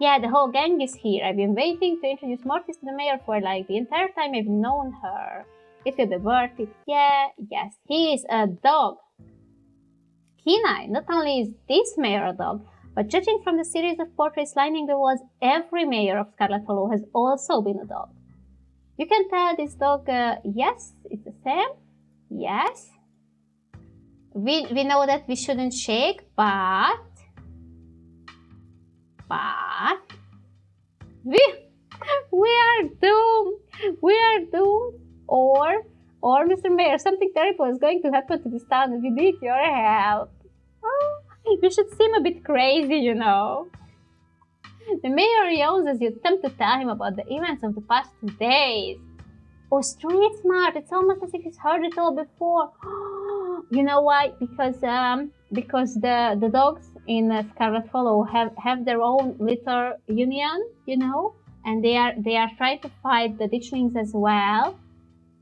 Yeah, the whole gang is here. I've been waiting to introduce Mortis to the mayor for like the entire time I've known her. It will be worth it. Yeah, yes, he is a dog. Kenai, not only is this mayor a dog, but judging from the series of portraits lining the walls, every mayor of Scarlet Hollow has also been a dog. You can tell this dog, uh, yes, it's the same. Yes. We, we know that we shouldn't shake, but but we we are doomed. We are doomed. Or or Mr. Mayor, something terrible is going to happen to this town we need your help. Oh, you should seem a bit crazy, you know. The mayor yells as you attempt to tell him about the events of the past two days. Oh, street smart! It's almost as if he's heard it all before. you know why? Because um, because the the dogs in uh, Scarlet Hollow have have their own litter union, you know, and they are they are trying to fight the ditchlings as well.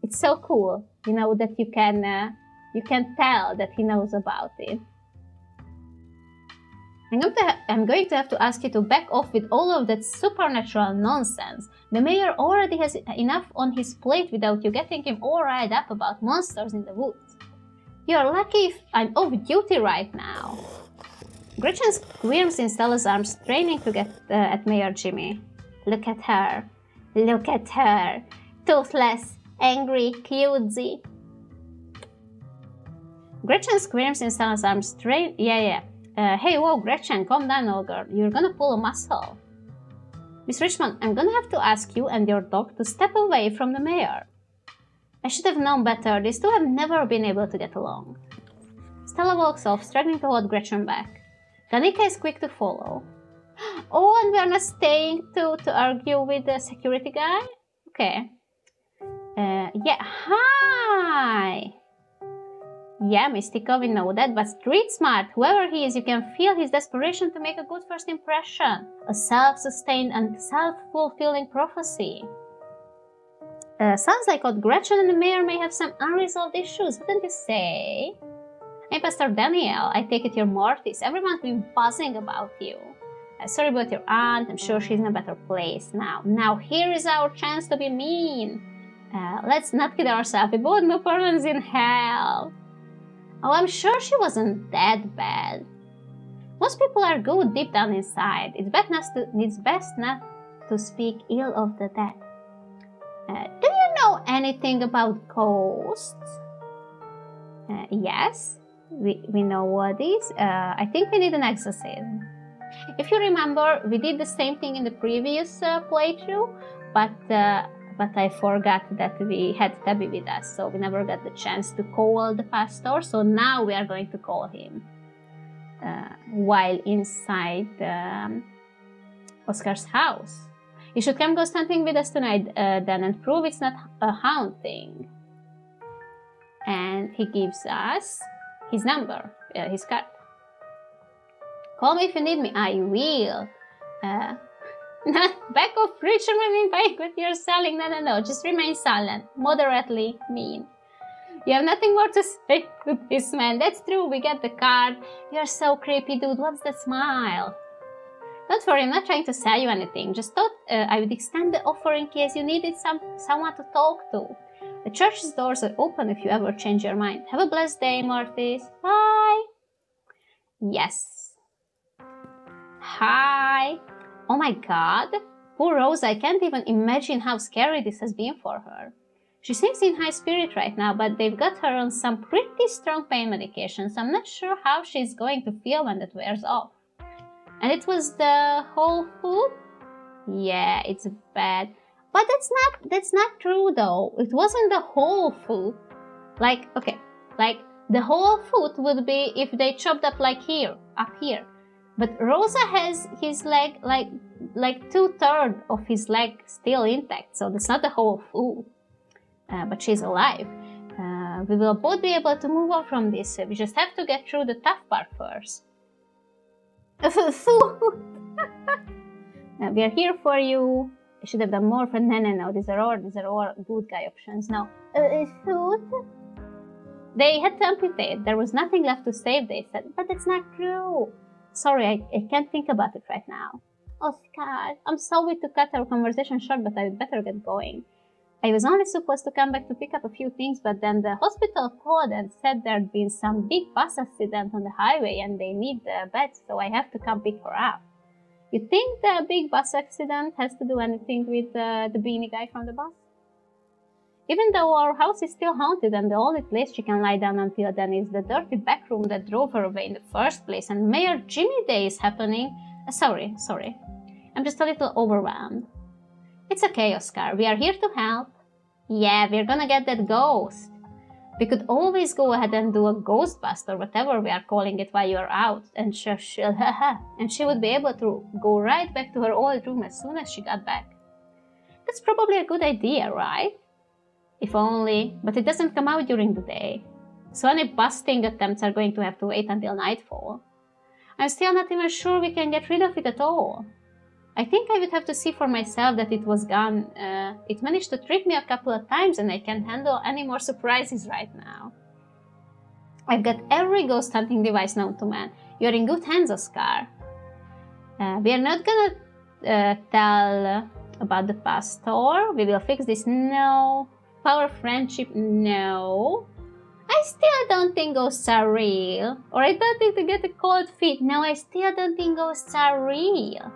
It's so cool, you know, that you can uh, you can tell that he knows about it. I'm going, to I'm going to have to ask you to back off with all of that supernatural nonsense. The mayor already has enough on his plate without you getting him all riled up about monsters in the woods. You're lucky if I'm off duty right now. Gretchen squirms in Stella's arms, straining to get uh, at Mayor Jimmy. Look at her. Look at her. Toothless, angry, cutesy. Gretchen squirms in Stella's arms, strain. Yeah, yeah. Uh, hey, whoa, Gretchen, calm down, old girl. You're gonna pull a muscle. Miss Richmond, I'm gonna have to ask you and your dog to step away from the mayor. I should have known better. These two have never been able to get along. Stella walks off, struggling to hold Gretchen back. Kaneeka is quick to follow. Oh, and we are not staying to, to argue with the security guy? Okay. Uh, yeah, hi! Yeah, Mystica, we know that, but street smart, whoever he is, you can feel his desperation to make a good first impression. A self-sustained and self-fulfilling prophecy. Uh, sounds like old Gretchen and the mayor may have some unresolved issues, wouldn't you say? Hey, Pastor Daniel, I take it you're Mortis. Everyone's been buzzing about you. Uh, sorry about your aunt, I'm sure she's in a better place now. Now here is our chance to be mean. Uh, let's not kid ourselves, we both know Perman's in hell. Oh, I'm sure she wasn't that bad. Most people are good deep down inside. It's best not to, it's best not to speak ill of the dead. Uh, do you know anything about ghosts? Uh, yes, we, we know what is. Uh, I think we need an exorcism. If you remember, we did the same thing in the previous uh, playthrough, but uh, but I forgot that we had Tabby with us, so we never got the chance to call the pastor. So now we are going to call him uh, while inside um, Oscar's house. You should come ghost hunting with us tonight, uh, then, and prove it's not a haunting. And he gives us his number, uh, his card. Call me if you need me. I will. Uh, Back off, Richard remain buying what you're selling. No, no, no. Just remain silent. Moderately mean. You have nothing more to say to this man. That's true. We get the card. You're so creepy, dude. What's that smile? Don't worry, I'm not trying to sell you anything. Just thought uh, I would extend the offer in case you needed some someone to talk to. The church's doors are open if you ever change your mind. Have a blessed day, Mortis. Bye. Yes. Hi. Oh my god, poor Rosa, I can't even imagine how scary this has been for her. She seems in high spirit right now, but they've got her on some pretty strong pain medication, so I'm not sure how she's going to feel when that wears off. And it was the whole food? Yeah, it's bad. But that's not that's not true though. It wasn't the whole food. Like, okay, like the whole foot would be if they chopped up like here, up here. But Rosa has his leg like like two thirds of his leg still intact, so that's not the whole fool. Uh, but she's alive. Uh, we will both be able to move on from this. We just have to get through the tough part first. Uh, we are here for you. I should have done more for no, no, no. These are all these are all good guy options. No, uh, food. They had to amputate. There was nothing left to save. They said, but it's not true. Sorry, I, I can't think about it right now. Oscar, I'm sorry to cut our conversation short, but I'd better get going. I was only supposed to come back to pick up a few things, but then the hospital called and said there'd been some big bus accident on the highway and they need the bed, so I have to come pick her up. You think the big bus accident has to do anything with uh, the beanie guy from the bus? Even though our house is still haunted and the only place she can lie down until then is the dirty back room that drove her away in the first place, and Mayor Jimmy Day is happening. Uh, sorry, sorry. I'm just a little overwhelmed. It's okay, Oscar. We are here to help. Yeah, we're gonna get that ghost. We could always go ahead and do a ghost bust or whatever we are calling it while you're out, and she, she'll, and she would be able to go right back to her old room as soon as she got back. That's probably a good idea, right? If only, but it doesn't come out during the day. So any busting attempts are going to have to wait until nightfall. I'm still not even sure we can get rid of it at all. I think I would have to see for myself that it was gone. Uh, it managed to trick me a couple of times and I can't handle any more surprises right now. I've got every ghost hunting device known to man. You're in good hands, Oscar. Uh, we are not gonna uh, tell about the pastor. We will fix this. No. Power friendship. No. I still don't think ghosts are real. Or I don't think to get a cold feet. No, I still don't think ghosts are real.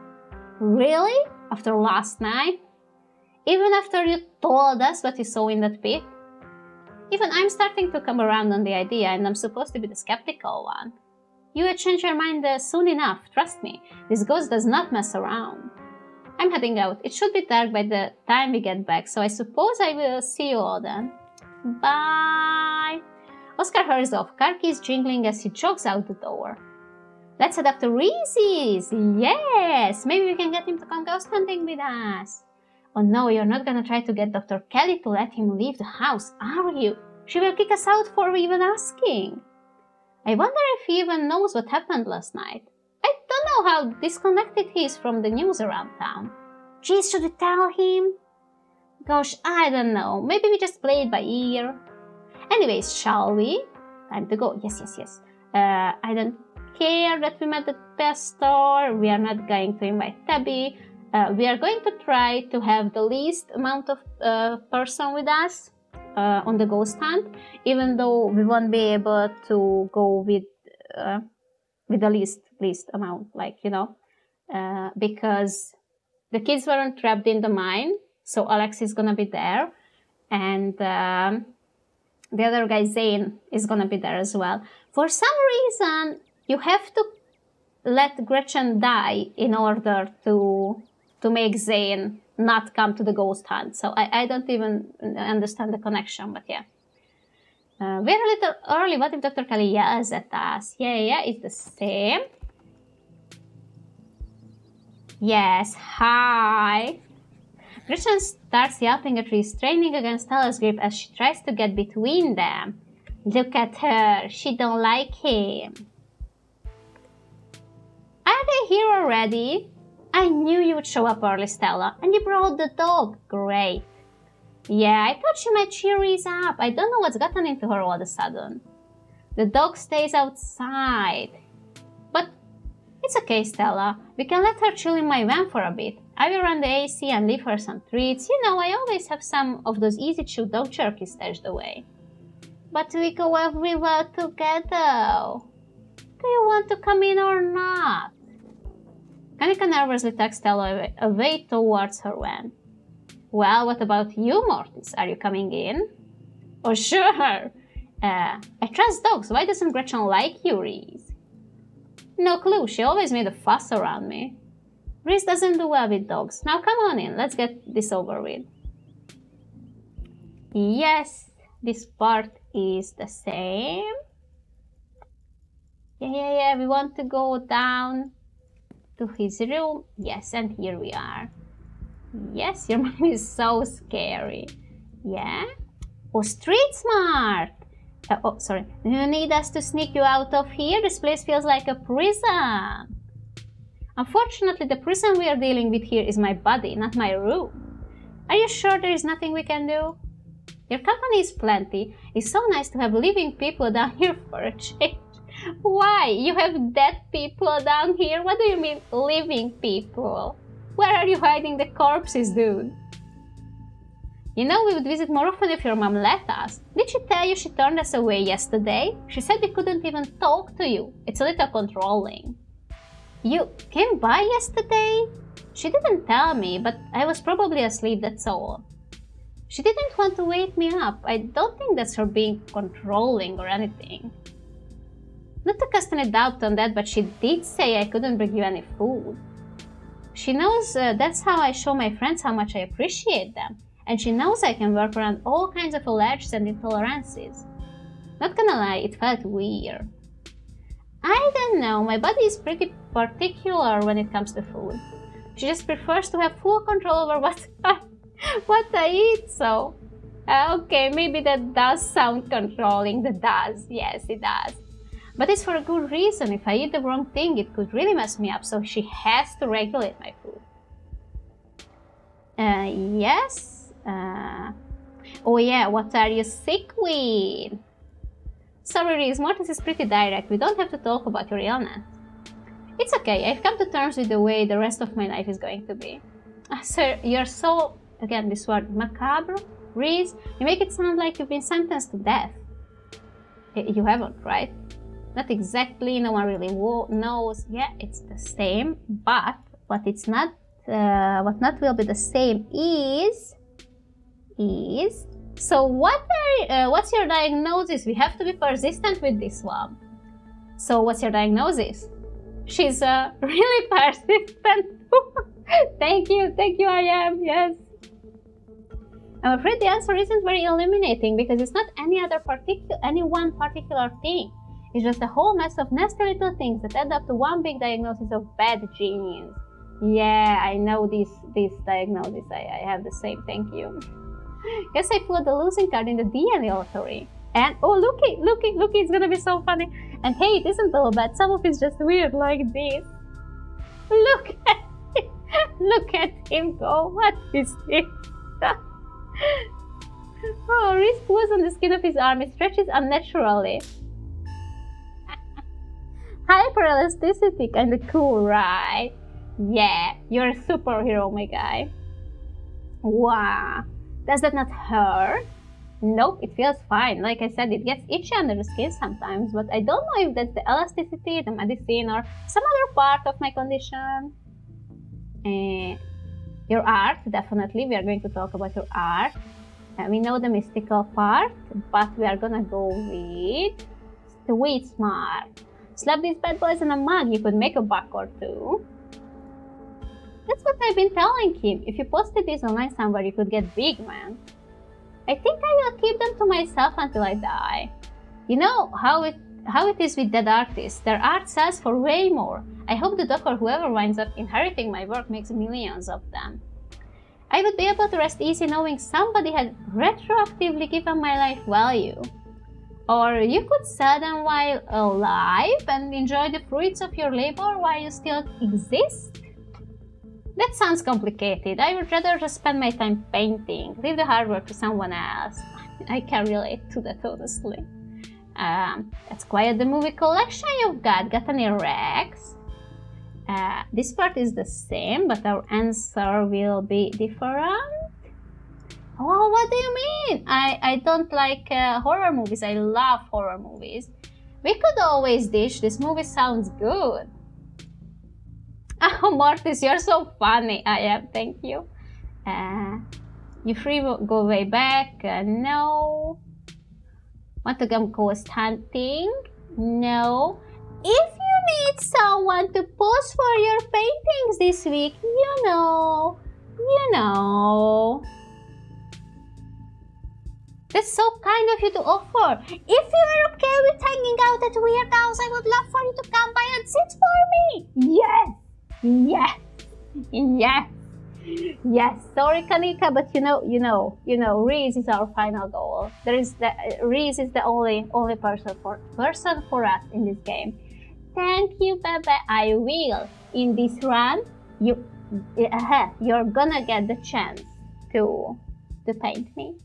Really? After last night? Even after you told us what you saw in that pit? Even I'm starting to come around on the idea and I'm supposed to be the skeptical one. You will change your mind uh, soon enough, trust me. This ghost does not mess around. I'm heading out. It should be dark by the time we get back, so I suppose I will see you all then. Bye! Oscar hurries off, car keys jingling as he jogs out the door. Let's head up to Reese's! Yes! Maybe we can get him to come ghost hunting with us. Oh no, you're not gonna try to get Dr. Kelly to let him leave the house, are you? She will kick us out for even asking. I wonder if he even knows what happened last night. I don't know how disconnected he is from the news around town. Geez, should we tell him? Gosh, I don't know. Maybe we just play it by ear. Anyways, shall we? Time to go. Yes, yes, yes. Uh, I don't care that we met the pastor. We are not going to invite Tabby. Uh, we are going to try to have the least amount of uh, person with us uh, on the ghost hunt, even though we won't be able to go with uh, with the least least amount, like you know, uh, because the kids weren't trapped in the mine, so Alex is gonna be there, and um, the other guy Zane is gonna be there as well. For some reason, you have to let Gretchen die in order to to make Zane not come to the ghost hunt. So I, I don't even understand the connection, but yeah. Uh, we're a little early. What if Dr. Kelly yells at us? Yeah, yeah, it's the same. Yes, hi. Gretchen starts yelping at Reese, straining against Stella's grip as she tries to get between them. Look at her. She don't like him. Are they here already? I knew you would show up early, Stella. And you brought the dog. Great. Yeah, I thought she might cheer us up. I don't know what's gotten into her all of a sudden. The dog stays outside. It's okay, Stella. We can let her chill in my van for a bit. I will run the AC and leave her some treats. You know, I always have some of those easy chew dog jerky stashed away. But we go everywhere together. Do you want to come in or not? Kaneeka nervously takes Stella away towards her van. Well, what about you, Mortis? Are you coming in? Oh, sure. Uh, I trust dogs. Why doesn't Gretchen like you, Reese? No clue. She always made a fuss around me. Reese doesn't do well with dogs. Now come on in. Let's get this over with. Yes, this part is the same. Yeah, yeah, yeah. We want to go down to his room. Yes, and here we are. Yes, your mom is so scary. Yeah? Oh, street smart! Uh, oh, sorry. Do you need us to sneak you out of here? This place feels like a prison. Unfortunately, the prison we are dealing with here is my body, not my room. Are you sure there is nothing we can do? Your company is plenty. It's so nice to have living people down here for a change. Why? You have dead people down here? What do you mean, living people? Where are you hiding the corpses, dude? You know, we would visit more often if your mom let us. Did she tell you she turned us away yesterday? She said we couldn't even talk to you. It's a little controlling. You came by yesterday? She didn't tell me, but I was probably asleep, that's all. She didn't want to wake me up. I don't think that's her being controlling or anything. Not to cast any doubt on that, but she did say I couldn't bring you any food. She knows uh, that's how I show my friends how much I appreciate them, and she knows I can work around all kinds of allergies and intolerances. Not gonna lie, it felt weird. I don't know, my body is pretty particular when it comes to food. She just prefers to have full control over what I, what I eat, so. Okay, maybe that does sound controlling. That does, yes, it does. But it's for a good reason. If I eat the wrong thing, it could really mess me up, so she has to regulate my food. Uh, yes? Uh, oh yeah, what are you sick with? Sorry, Reese, Mortis is pretty direct. We don't have to talk about your illness. It's okay, I've come to terms with the way the rest of my life is going to be. Uh, sir, you're so, again, this word, macabre? Reese, you make it sound like you've been sentenced to death. You haven't, right? not exactly no one really knows yeah it's the same but what it's not uh, what not will be the same is is so what are uh, what's your diagnosis we have to be persistent with this one so what's your diagnosis she's uh, really persistent thank you thank you i am yes i'm afraid the answer isn't very illuminating because it's not any other particular any one particular thing it's just a whole mess of nasty little things that add up to one big diagnosis of bad genes. Yeah, I know this this diagnosis. I, I have the same. Thank you. Guess I put the losing card in the DNA lottery. And oh, looky, looky, looky! It's gonna be so funny. And hey, it isn't all bad. Some of it's just weird, like this. Look at him. Look at him go. What is this? oh, Reese pulls on the skin of his arm. It stretches unnaturally. Hyperelasticity kinda cool, right? Yeah, you're a superhero, my guy. Wow. Does that not hurt? Nope, it feels fine. Like I said, it gets itchy under the skin sometimes, but I don't know if that's the elasticity, the medicine, or some other part of my condition. Uh, your art, definitely. We are going to talk about your art. Uh, we know the mystical part, but we are gonna go with sweet smart. Slap these bad boys in a mug, you could make a buck or two. That's what I've been telling him. If you posted this online somewhere, you could get big, man. I think I will keep them to myself until I die. You know how it how it is with dead artists. Their art sells for way more. I hope the doc or whoever winds up inheriting my work makes millions of them. I would be able to rest easy knowing somebody had retroactively given my life value. Or you could sell them while alive and enjoy the fruits of your labor while you still exist? That sounds complicated. I would rather just spend my time painting, leave the hard work to someone else. I can relate to that honestly. Um, that's quite the movie collection you've got. Got any Rex? Uh, this part is the same, but our answer will be different. Oh, what do you mean? I, I don't like uh, horror movies. I love horror movies. We could always dish. This movie sounds good. Oh, Mortis, you're so funny. I am. Thank you. Uh, you free go way back? Uh, no. Want to come ghost hunting? No. If you need someone to pose for your paintings this week, you know, you know. That's so kind of you to offer. If you are okay with hanging out at Weird House, I would love for you to come by and sit for me. Yes, yes, yes, yes. Sorry, Kaneeka, but you know, you know, you know, Reese is our final goal. There is the Reese is the only only person for person for us in this game. thank you, Bebe. I will. In this run, you, uh, you're gonna get the chance to, to paint me.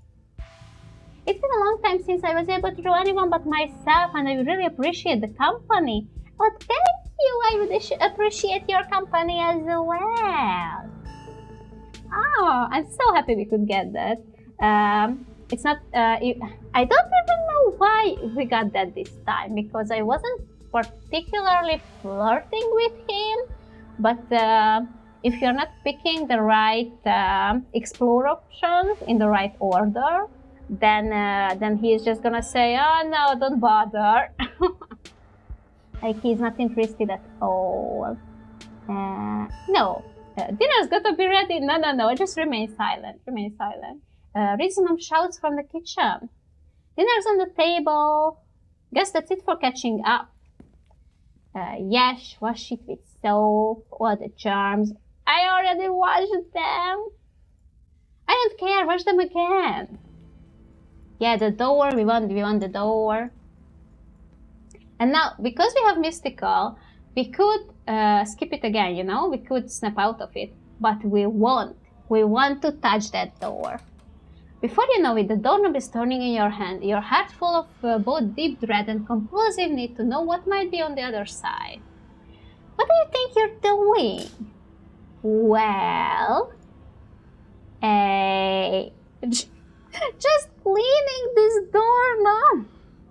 It's been a long time since I was able to draw anyone but myself, and I really appreciate the company. Oh, thank you. I would appreciate your company as well. Oh, I'm so happy we could get that. Um, it's not. Uh, I don't even know why we got that this time because I wasn't particularly flirting with him, but. Uh, if you're not picking the right uh, explore options in the right order, then uh, then he's just gonna say, "Oh no, don't bother." like he's not interested at all. Uh, no, uh, dinner's gotta be ready. No, no, no. Just remain silent. Remain silent. Uh, shouts from the kitchen. Dinner's on the table. Guess that's it for catching up. Uh, Yash, wash it with soap. What the charms. I already washed them. I don't care. Wash them again. Yeah, the door. We want. We want the door. And now, because we have mystical, we could uh, skip it again. You know, we could snap out of it, but we won't. We want to touch that door. Before you know it, the doorknob is turning in your hand, your heart full of uh, both deep dread and compulsive need to know what might be on the other side. What do you think you're doing? Well, uh, just cleaning this doorknob.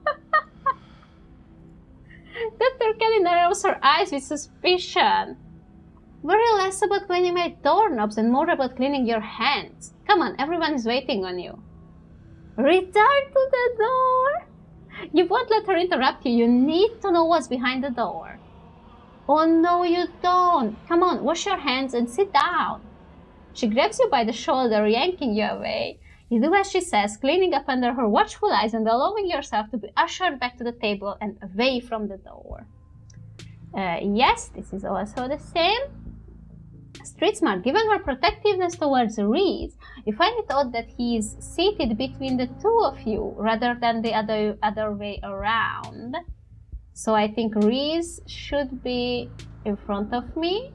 Dr. Kelly narrows her eyes with suspicion. Worry less about cleaning my doorknobs and more about cleaning your hands. Come on, everyone is waiting on you. Return to the door! You won't let her interrupt you. You need to know what's behind the door. Oh no, you don't. Come on, wash your hands and sit down. She grabs you by the shoulder, yanking you away. You do as she says, cleaning up under her watchful eyes and allowing yourself to be ushered back to the table and away from the door. Uh, yes, this is also the same. Street smart, given her protectiveness towards Reese, you find it odd that he is seated between the two of you rather than the other other way around. So I think Reese should be in front of me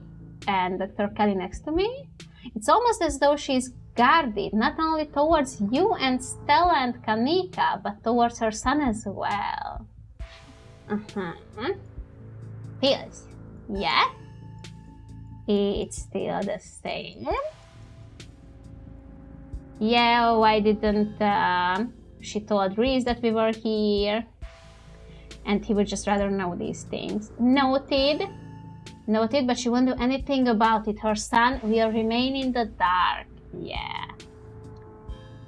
and Dr. Kelly next to me. It's almost as though she's guarded not only towards you and Stella and Kaneeka, but towards her son as well. Uh-huh. Yeah? it's still the same. Yeah, why didn't uh, she told Reese that we were here? And he would just rather know these things. Noted. Noted, but she won't do anything about it. Her son will remain in the dark. Yeah.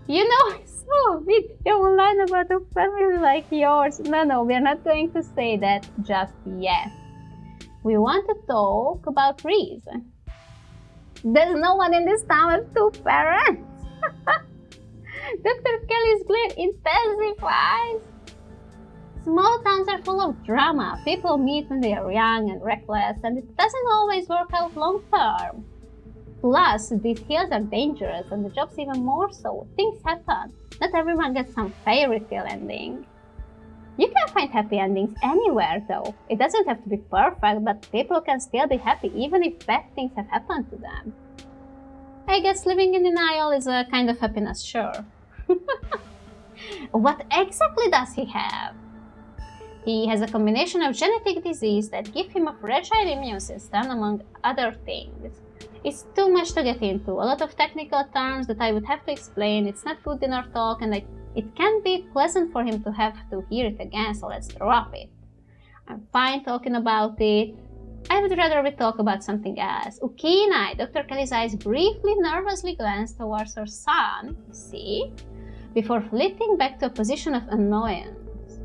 You know, so video online about a family like yours. No, no, we're not going to say that just yet we want to talk about Reese. There's no one in this town with two parents. Dr. Kelly's glare intensifies. Small towns are full of drama. People meet when they are young and reckless, and it doesn't always work out long term. Plus, these hills are dangerous, and the job's even more so. Things happen. Not everyone gets some fairy tale ending. You can find happy endings anywhere, though. It doesn't have to be perfect, but people can still be happy even if bad things have happened to them. I guess living in denial is a kind of happiness, sure. what exactly does he have? He has a combination of genetic disease that give him a fragile immune system, among other things. It's too much to get into, a lot of technical terms that I would have to explain, it's not good in our talk, and it can be pleasant for him to have to hear it again, so let's drop it. I'm fine talking about it. I would rather we talk about something else. Ukina, Dr. Kelly's eyes briefly, nervously glanced towards her son, see, before flitting back to a position of annoyance.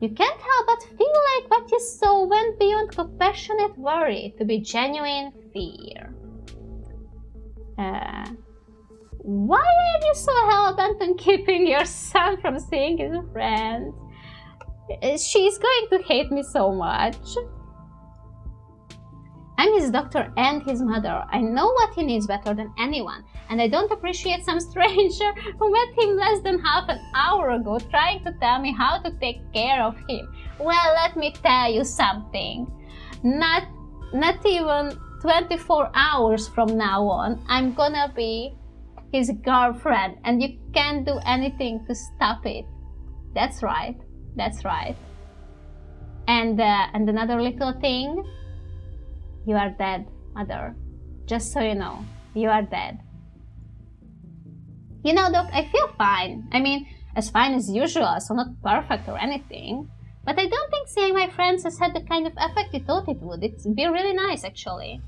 You can't help but feel like what you saw went beyond compassionate worry to be genuine fear. Uh, why are you so hell-bent on keeping your son from seeing his friends? She's going to hate me so much. I'm his doctor and his mother. I know what he needs better than anyone, and I don't appreciate some stranger who met him less than half an hour ago trying to tell me how to take care of him. Well, let me tell you something. Not not even 24 hours from now on, I'm gonna be his girlfriend and you can't do anything to stop it. That's right. That's right. And uh, and another little thing, you are dead, mother. Just so you know, you are dead. You know, Doc, I feel fine. I mean, as fine as usual, so not perfect or anything. But I don't think seeing my friends has had the kind of effect you thought it would. It'd be really nice, actually.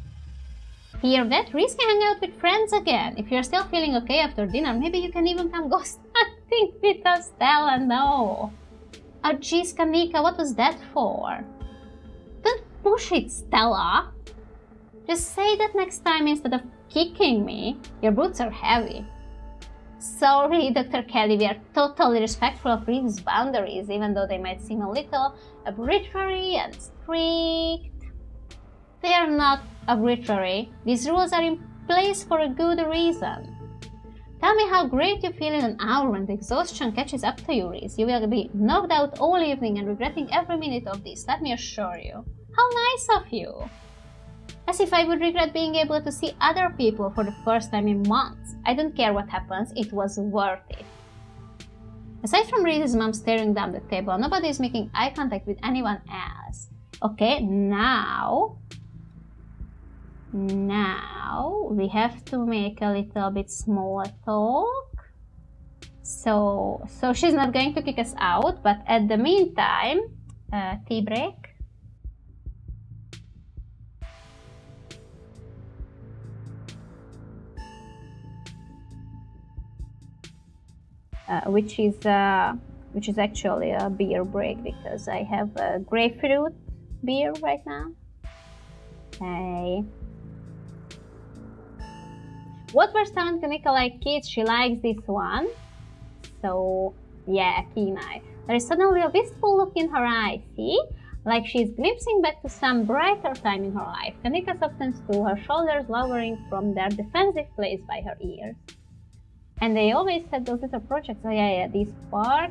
Hear that? Can hang out with friends again. If you're still feeling okay after dinner, maybe you can even come ghost hunting with us, Stella. No. Oh, geez, Kaneeka, what was that for? Don't push it, Stella. Just say that next time instead of kicking me. Your boots are heavy. Sorry, Dr. Kelly, we are totally respectful of Reese's boundaries, even though they might seem a little arbitrary and strict. They are not arbitrary. These rules are in place for a good reason. Tell me how great you feel in an hour when the exhaustion catches up to you, Reese. You will be knocked out all evening and regretting every minute of this, let me assure you. How nice of you! As if I would regret being able to see other people for the first time in months. I don't care what happens, it was worth it. Aside from Reese's mom staring down the table, nobody is making eye contact with anyone else. Okay, now... Now we have to make a little bit small talk. So, so she's not going to kick us out, but at the meantime, uh, tea break. Uh, which is uh, which is actually a beer break because I have a grapefruit beer right now. Hey. What were Stan Kaneeka kids? She likes this one. So yeah, Kenai. There is suddenly a wistful look in her eyes, see? Like she's glimpsing back to some brighter time in her life. Kaneeka softens to her shoulders lowering from their defensive place by her ears. And they always had those little projects. Oh yeah, yeah, this part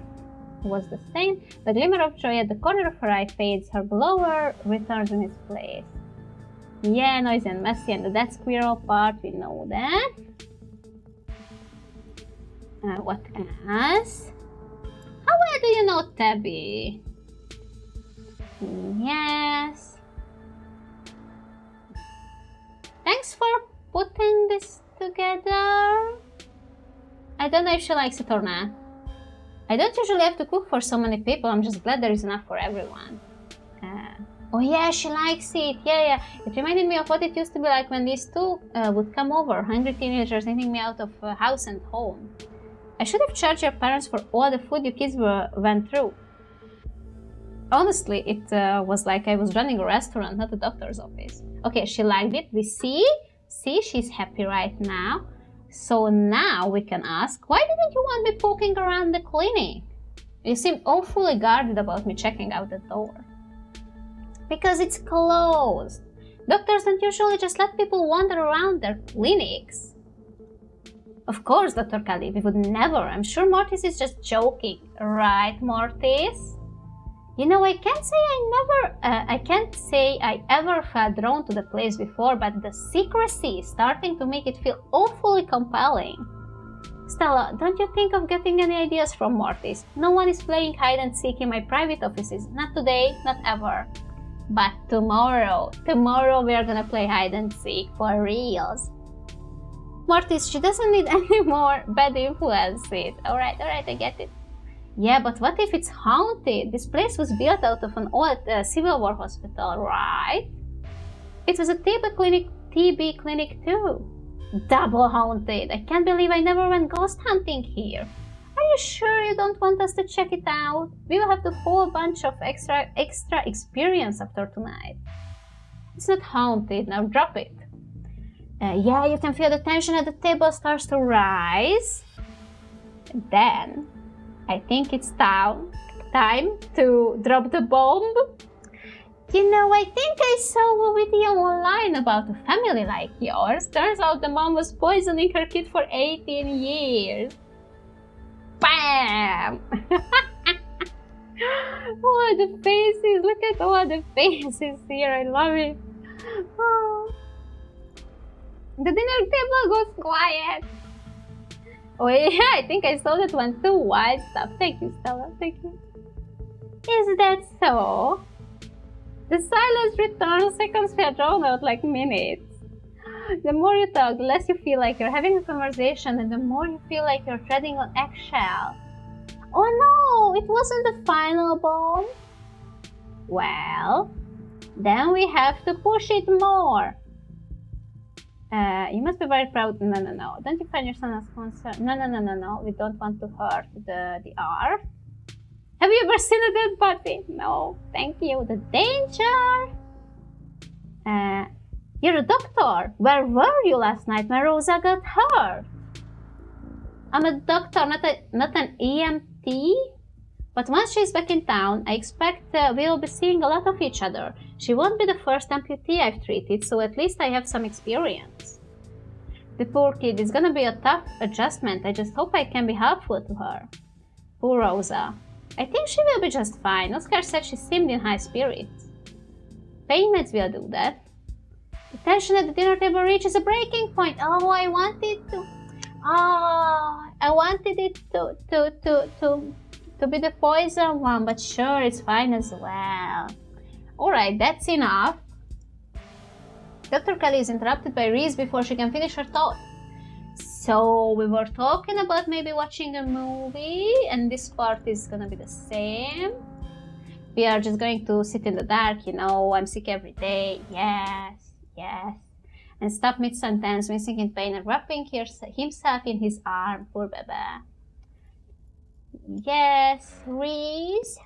was the same. The glimmer of joy at the corner of her eye fades, her blower returns in its place. Yeah, noisy and messy, and dead squirrel part, we know that. Uh, what else? How well do you know Tabby? Yes. Thanks for putting this together. I don't know if she likes it or not. I don't usually have to cook for so many people, I'm just glad there is enough for everyone. Uh, oh yeah, she likes it, yeah, yeah. It reminded me of what it used to be like when these two uh, would come over, hungry teenagers eating me out of uh, house and home. I should have charged your parents for all the food you kids were, went through. Honestly, it uh, was like I was running a restaurant, not a doctor's office. Okay, she liked it. We see, see, she's happy right now. So now we can ask, why didn't you want me poking around the clinic? You seem awfully guarded about me checking out the door. Because it's closed. Doctors don't usually just let people wander around their clinics. Of course, Dr. Kelly, we would never. I'm sure Mortis is just joking. Right, Mortis? You know, I can't say I never, uh, I can't say I ever felt drawn to the place before, but the secrecy is starting to make it feel awfully compelling. Stella, don't you think of getting any ideas from Mortis? No one is playing hide and seek in my private offices. Not today, not ever. But tomorrow, tomorrow we are gonna play hide and seek for reals. Mortis, she doesn't need any more bad influences. Alright, alright, I get it. Yeah, but what if it's haunted? This place was built out of an old uh, Civil War hospital, right? It was a TB clinic, TB clinic too. Double haunted. I can't believe I never went ghost hunting here. Are you sure you don't want us to check it out? We will have the whole bunch of extra extra experience after tonight. It's not haunted. Now drop it. Uh, yeah, you can feel the tension at the table starts to rise. then I think it's time, time to drop the bomb. You know, I think I saw a video online about a family like yours. Turns out the mom was poisoning her kid for 18 years. Oh, the faces! Look at all the faces here. I love it. Oh. The dinner table goes quiet. Oh yeah, I think I saw that one too. White stuff. Thank you, Stella. Thank you. Is that so? The silence returns seconds feel drawn out like minutes. The more you talk, the less you feel like you're having a conversation, and the more you feel like you're treading on eggshell. Oh no, it wasn't the final bomb. Well, then we have to push it more. Uh, you must be very proud. No, no, no. Don't you find your son as concerned? No, no, no, no, no. We don't want to hurt the, the art. Have you ever seen a dead body? No, thank you. The danger. Uh, you're a doctor. Where were you last night when Rosa got hurt? I'm a doctor, not a not an EMT. But once she's back in town, I expect uh, we'll be seeing a lot of each other. She won't be the first amputee I've treated, so at least I have some experience. The poor kid is gonna be a tough adjustment. I just hope I can be helpful to her. Poor Rosa. I think she will be just fine. Oscar said she seemed in high spirits. Pain meds will do that. The tension at the dinner table reaches a breaking point. Oh, I wanted to. Oh, I wanted it to to to to to be the poison one, but sure, it's fine as well. Alright, that's enough. Dr. Kelly is interrupted by Reese before she can finish her thought. So, we were talking about maybe watching a movie, and this part is gonna be the same. We are just going to sit in the dark, you know, I'm sick every day. Yes, yes. And stop mid sentence, missing in pain and wrapping himself in his arm. Poor baby. Yes, Reese.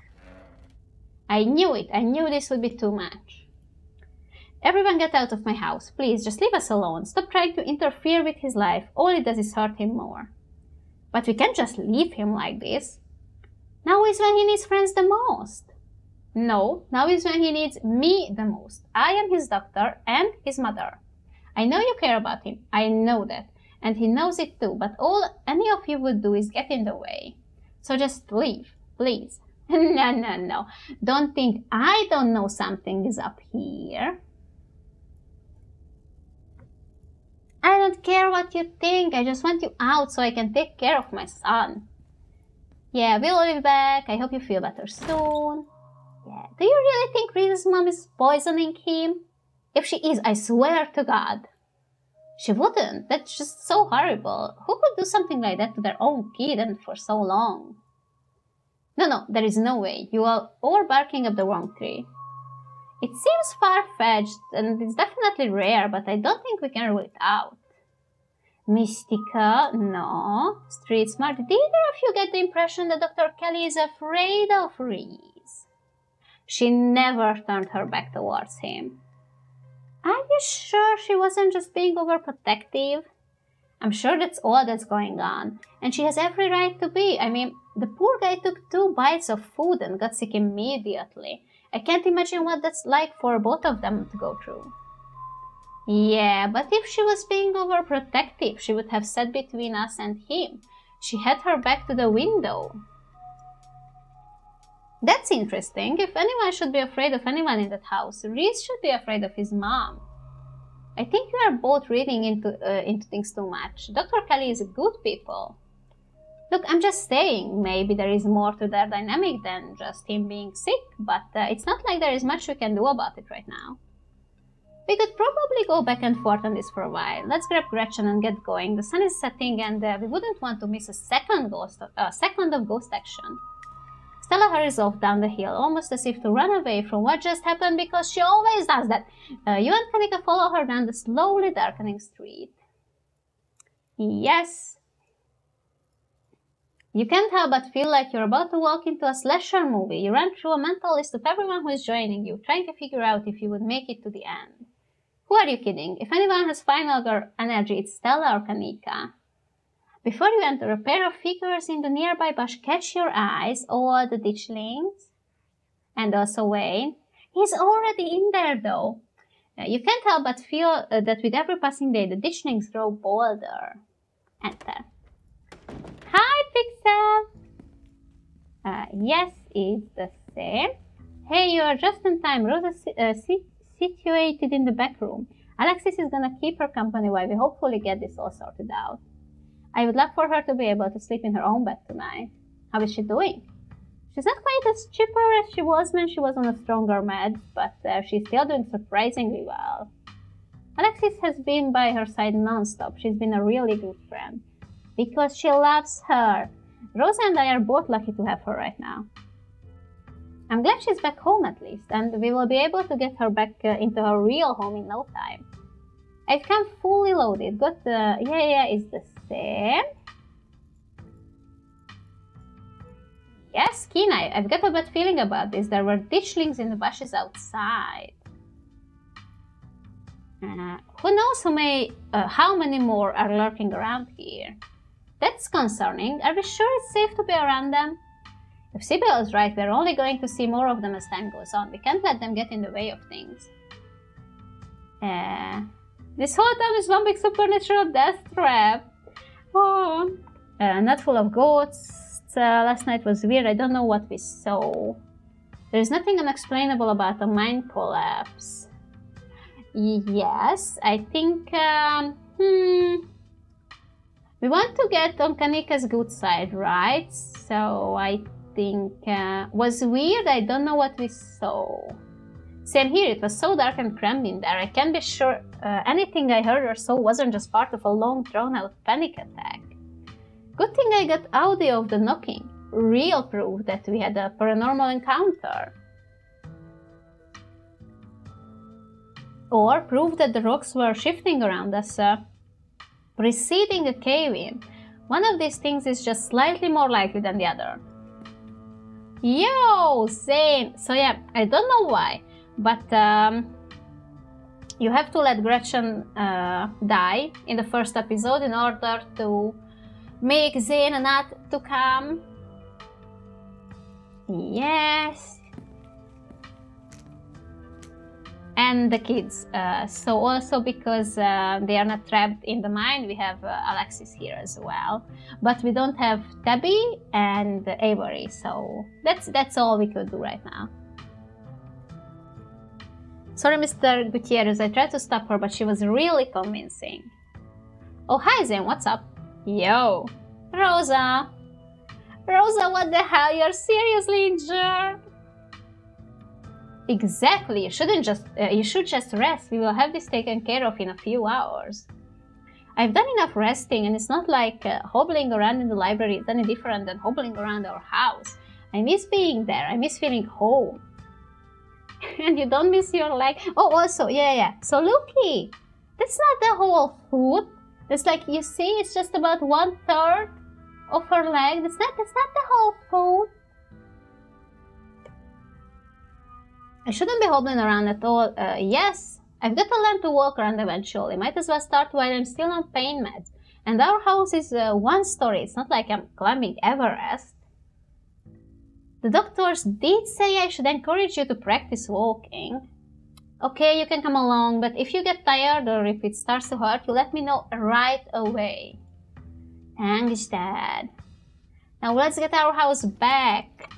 I knew it. I knew this would be too much. Everyone get out of my house. Please, just leave us alone. Stop trying to interfere with his life. All it does is hurt him more. But we can't just leave him like this. Now is when he needs friends the most. No, now is when he needs me the most. I am his doctor and his mother. I know you care about him. I know that. And he knows it too, but all any of you would do is get in the way. So just leave, please. no, no, no. Don't think I don't know something is up here. I don't care what you think. I just want you out so I can take care of my son. Yeah, we'll be back. I hope you feel better soon. Yeah. Do you really think Reese's mom is poisoning him? If she is, I swear to God. She wouldn't. That's just so horrible. Who could do something like that to their own kid and for so long? No, no, there is no way. You are all barking up the wrong tree. It seems far-fetched and it's definitely rare, but I don't think we can rule it out. Mystica, no. Street smart. Did either of you get the impression that Dr. Kelly is afraid of Reese? She never turned her back towards him. Are you sure she wasn't just being overprotective? I'm sure that's all that's going on, and she has every right to be. I mean, the poor guy took two bites of food and got sick immediately. I can't imagine what that's like for both of them to go through. Yeah, but if she was being overprotective, she would have sat between us and him. She had her back to the window. That's interesting. If anyone should be afraid of anyone in that house, Reese should be afraid of his mom. I think you are both reading into, uh, into things too much. Dr. Kelly is a good people. Look, I'm just saying, maybe there is more to their dynamic than just him being sick, but uh, it's not like there is much we can do about it right now. We could probably go back and forth on this for a while. Let's grab Gretchen and get going. The sun is setting and uh, we wouldn't want to miss a second, ghost, uh, second of ghost action. Stella hurries off down the hill, almost as if to run away from what just happened because she always does that. Uh, you and Kaneeka follow her down the slowly darkening street. Yes. You can't help but feel like you're about to walk into a slasher movie. You run through a mental list of everyone who is joining you, trying to figure out if you would make it to the end. Who are you kidding? If anyone has final energy, it's Stella or Kaneeka. Before you enter, a pair of figures in the nearby bush catch your eyes, or the ditchlings, and also Wayne. He's already in there, though. You can't help but feel uh, that with every passing day, the ditchlings grow bolder. Enter. Hi, Pixel! Uh, yes, is the same. Hey, you are just in time. Rosa uh, situated in the back room. Alexis is gonna keep her company while we hopefully get this all sorted out. I would love for her to be able to sleep in her own bed tonight. How is she doing? She's not quite as chipper as she was when she was on a stronger med, but uh, she's still doing surprisingly well. Alexis has been by her side non-stop. She's been a really good friend. Because she loves her. Rosa and I are both lucky to have her right now. I'm glad she's back home at least, and we will be able to get her back uh, into her real home in no time. I've come fully loaded. Got the yeah yeah is the same. Yes, Kina, I've got a bad feeling about this. There were ditchlings in the bushes outside. Uh, who knows how many, uh, how many more are lurking around here? That's concerning. Are we sure it's safe to be around them? If Sibyl is right, we're only going to see more of them as time goes on. We can't let them get in the way of things. Uh, this whole town is one big supernatural death trap. Oh. Uh, not full of goats. Uh, last night was weird. I don't know what we saw. There's nothing unexplainable about a mine collapse. Yes, I think. Um, hmm. We want to get on Kaneeka's good side, right? So I think uh, was weird. I don't know what we saw. Same here, it was so dark and cramped in there. I can't be sure uh, anything I heard or saw wasn't just part of a long drawn out panic attack. Good thing I got audio of the knocking. Real proof that we had a paranormal encounter. Or proof that the rocks were shifting around us, uh, preceding a cave in. One of these things is just slightly more likely than the other. Yo, same. So yeah, I don't know why, but um, you have to let Gretchen uh, die in the first episode in order to make Zane not to come. Yes, and the kids. Uh, so also because uh, they are not trapped in the mine, we have uh, Alexis here as well. But we don't have Debbie and Avery, so that's that's all we could do right now. Sorry, Mr. Gutierrez, I tried to stop her, but she was really convincing. Oh, hi Zen, what's up? Yo! Rosa! Rosa, what the hell? You're seriously injured? Exactly. You shouldn't just. Uh, you should just rest. We will have this taken care of in a few hours. I've done enough resting, and it's not like uh, hobbling around in the library is any different than hobbling around our house. I miss being there. I miss feeling home. And you don't miss your leg. Oh, also, yeah, yeah. So, Looky, that's not the whole foot. It's like you see, it's just about one third of her leg. That's not. That's not the whole foot. I shouldn't be hobbling around at all. Uh, yes, I've got to learn to walk around eventually. Might as well start while I'm still on pain meds. And our house is uh, one story. It's not like I'm climbing Everest. The doctors did say I should encourage you to practice walking. Okay, you can come along, but if you get tired or if it starts to hurt, you let me know right away. Thanks, Dad. Now let's get our house back.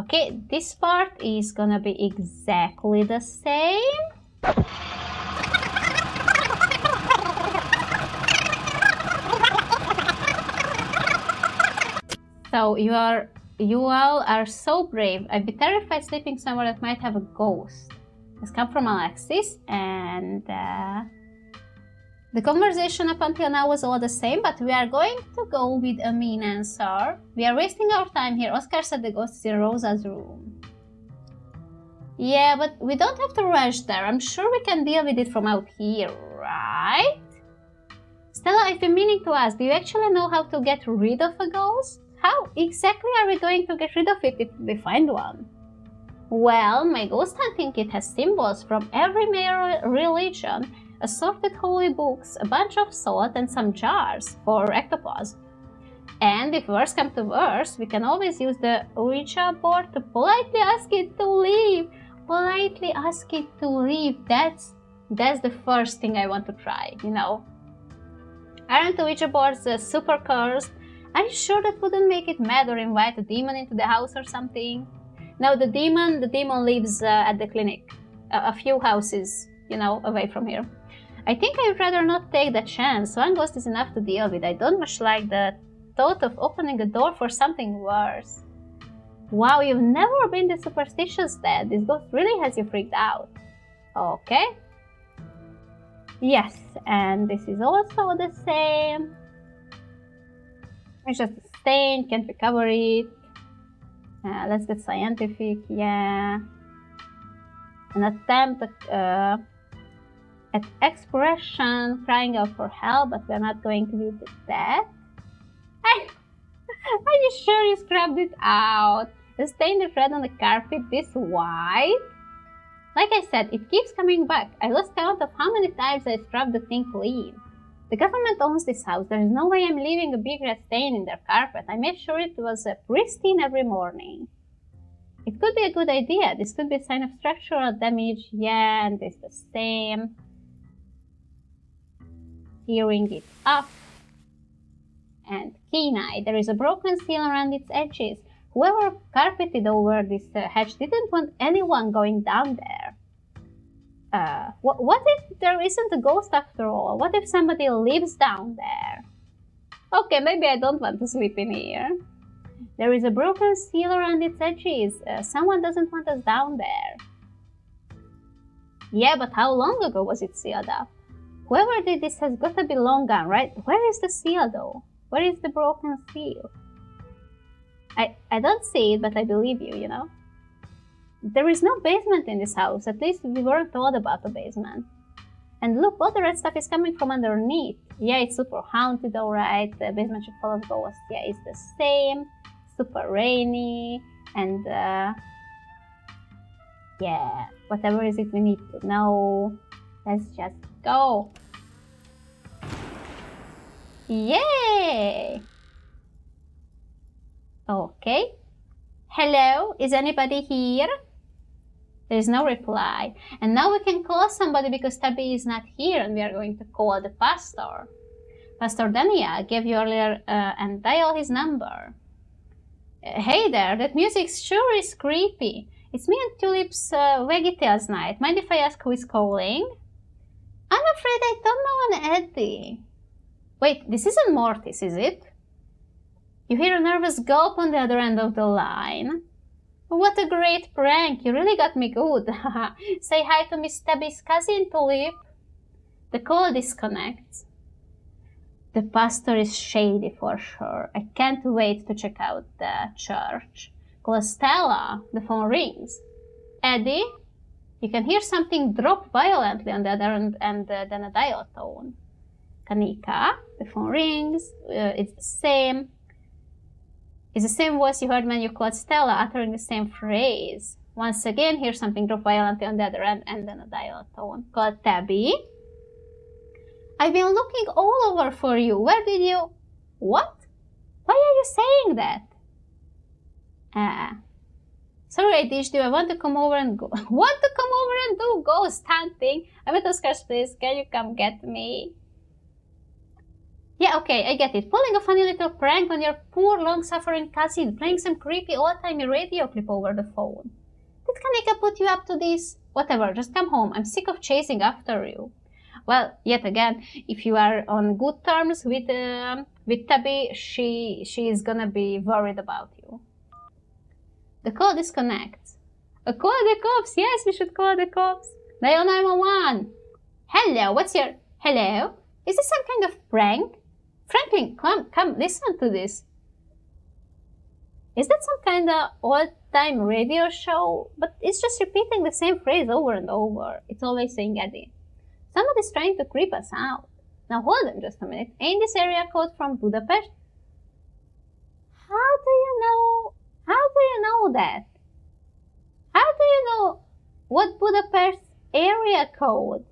Okay, this part is gonna be exactly the same. So you are you all are so brave. I'd be terrified sleeping somewhere that might have a ghost. This come from Alexis and uh, the conversation up until now was all the same, but we are going to go with a mean answer. We are wasting our time here. Oscar said the ghost is in Rosa's room. Yeah, but we don't have to rush there. I'm sure we can deal with it from out here, right? Stella, I've been meaning to ask, do you actually know how to get rid of a ghost? How exactly are we going to get rid of it if we find one? Well, my ghost hunting kit has symbols from every major religion assorted holy books, a bunch of salt, and some jars for ectoplasm. And if worse comes to worse, we can always use the Ouija board to politely ask it to leave. Politely ask it to leave. That's that's the first thing I want to try, you know. Aren't Ouija boards uh, super cursed? Are you sure that wouldn't make it mad or invite a demon into the house or something? No, the demon, the demon lives uh, at the clinic, a few houses, you know, away from here. I think I'd rather not take the chance. One ghost is enough to deal with. I don't much like the thought of opening a door for something worse. Wow, you've never been this superstitious, Dad. This ghost really has you freaked out. Okay. Yes, and this is also the same. It's just a stain, can't recover it. Uh, let's get scientific, yeah. An attempt uh, at expression, crying out for help, but we're not going to do that. Are you sure you scrubbed it out? The stain is red on the carpet, this white? Like I said, it keeps coming back. I lost count of how many times I scrubbed the thing clean. The government owns this house. There is no way I'm leaving a big red stain in their carpet. I made sure it was uh, pristine every morning. It could be a good idea. This could be a sign of structural damage. Yeah, and it's the same. Tearing it up. And keen eye. There is a broken seal around its edges. Whoever carpeted over this uh, hatch didn't want anyone going down there. Uh, what, what if there isn't a ghost after all? What if somebody lives down there? Okay, maybe I don't want to sleep in here. There is a broken seal around its edges. Uh, someone doesn't want us down there. Yeah, but how long ago was it sealed up? Whoever did this has got to be long gone, right? Where is the seal though? Where is the broken seal? I, I don't see it, but I believe you, you know? There is no basement in this house, at least we weren't told about the basement. And look, all the red stuff is coming from underneath. Yeah, it's super haunted, alright. The basement of ghosts. Yeah, it's the same. Super rainy. And, uh, yeah, whatever is it we need to know. Let's just go. Yay! Okay. Hello, is anybody here? There is no reply. And now we can call somebody because Tabby is not here and we are going to call the pastor. Pastor Daniel gave you earlier uh, and dial his number. Uh, hey there, that music sure is creepy. It's me and Tulip's uh, Veggie night. Mind if I ask who is calling? I'm afraid I don't know an Eddie. Wait, this isn't Mortis, is it? You hear a nervous gulp on the other end of the line. What a great prank! You really got me good. Say hi to Miss Tabby's cousin, Tulip. The call disconnects. The pastor is shady for sure. I can't wait to check out the church. Call Stella. The phone rings. Eddie? You can hear something drop violently on the other end and uh, then a dial tone. Kaneeka. The phone rings. Uh, it's the same. It's the same voice you heard when you called Stella uttering the same phrase. Once again, hear something drop violently on the other end and then a dial tone. Called Tabby. I've been looking all over for you. Where did you... What? Why are you saying that? Ah. Sorry, Dish, do I want to come over and go... want to come over and do ghost hunting? I'm at Oscar's place. Can you come get me? Yeah, okay, I get it. Pulling a funny little prank on your poor, long-suffering cousin, playing some creepy old-timey radio clip over the phone. Did Kaneeka put you up to this? Whatever, just come home. I'm sick of chasing after you. Well, yet again, if you are on good terms with uh, with Tabby, she she is gonna be worried about you. The call disconnects. Uh, call the cops. Yes, we should call the cops. Dial 911. Hello, what's your... Hello? Is this some kind of prank? Franklin, come, come, listen to this. Is that some kind of old-time radio show? But it's just repeating the same phrase over and over. It's always saying Eddie. Somebody's trying to creep us out. Now hold on just a minute. Ain't this area code from Budapest? How do you know? How do you know that? How do you know what Budapest area code?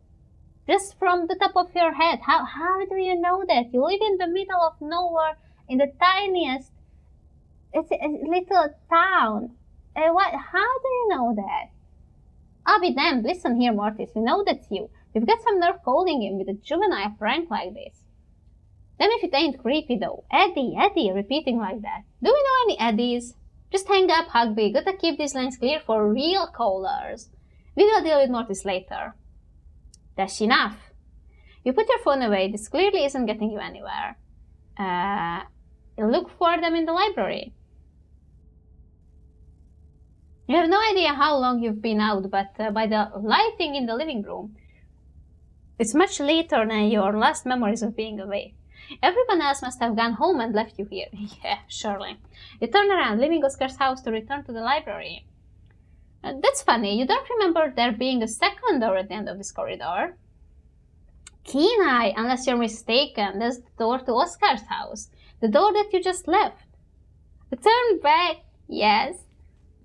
Just from the top of your head. How, how do you know that? You live in the middle of nowhere in the tiniest it's a little town. Uh, what, how do you know that? I'll be damned. Listen here, Mortis. We know that's you. We've got some nerve calling in with a juvenile prank like this. Damn if it ain't creepy though. Eddie, Eddie, repeating like that. Do we know any Eddies? Just hang up, Hugby. Gotta keep these lines clear for real callers. We will deal with Mortis later. That's enough. You put your phone away. This clearly isn't getting you anywhere. Uh, look for them in the library. You have no idea how long you've been out, but uh, by the lighting in the living room, it's much later than your last memories of being away. Everyone else must have gone home and left you here. yeah, surely. You turn around, leaving Oscar's house to return to the library. Uh, that's funny. You don't remember there being a second door at the end of this corridor. Keen eye, unless you're mistaken. That's the door to Oscar's house. The door that you just left. Turn back. Yes.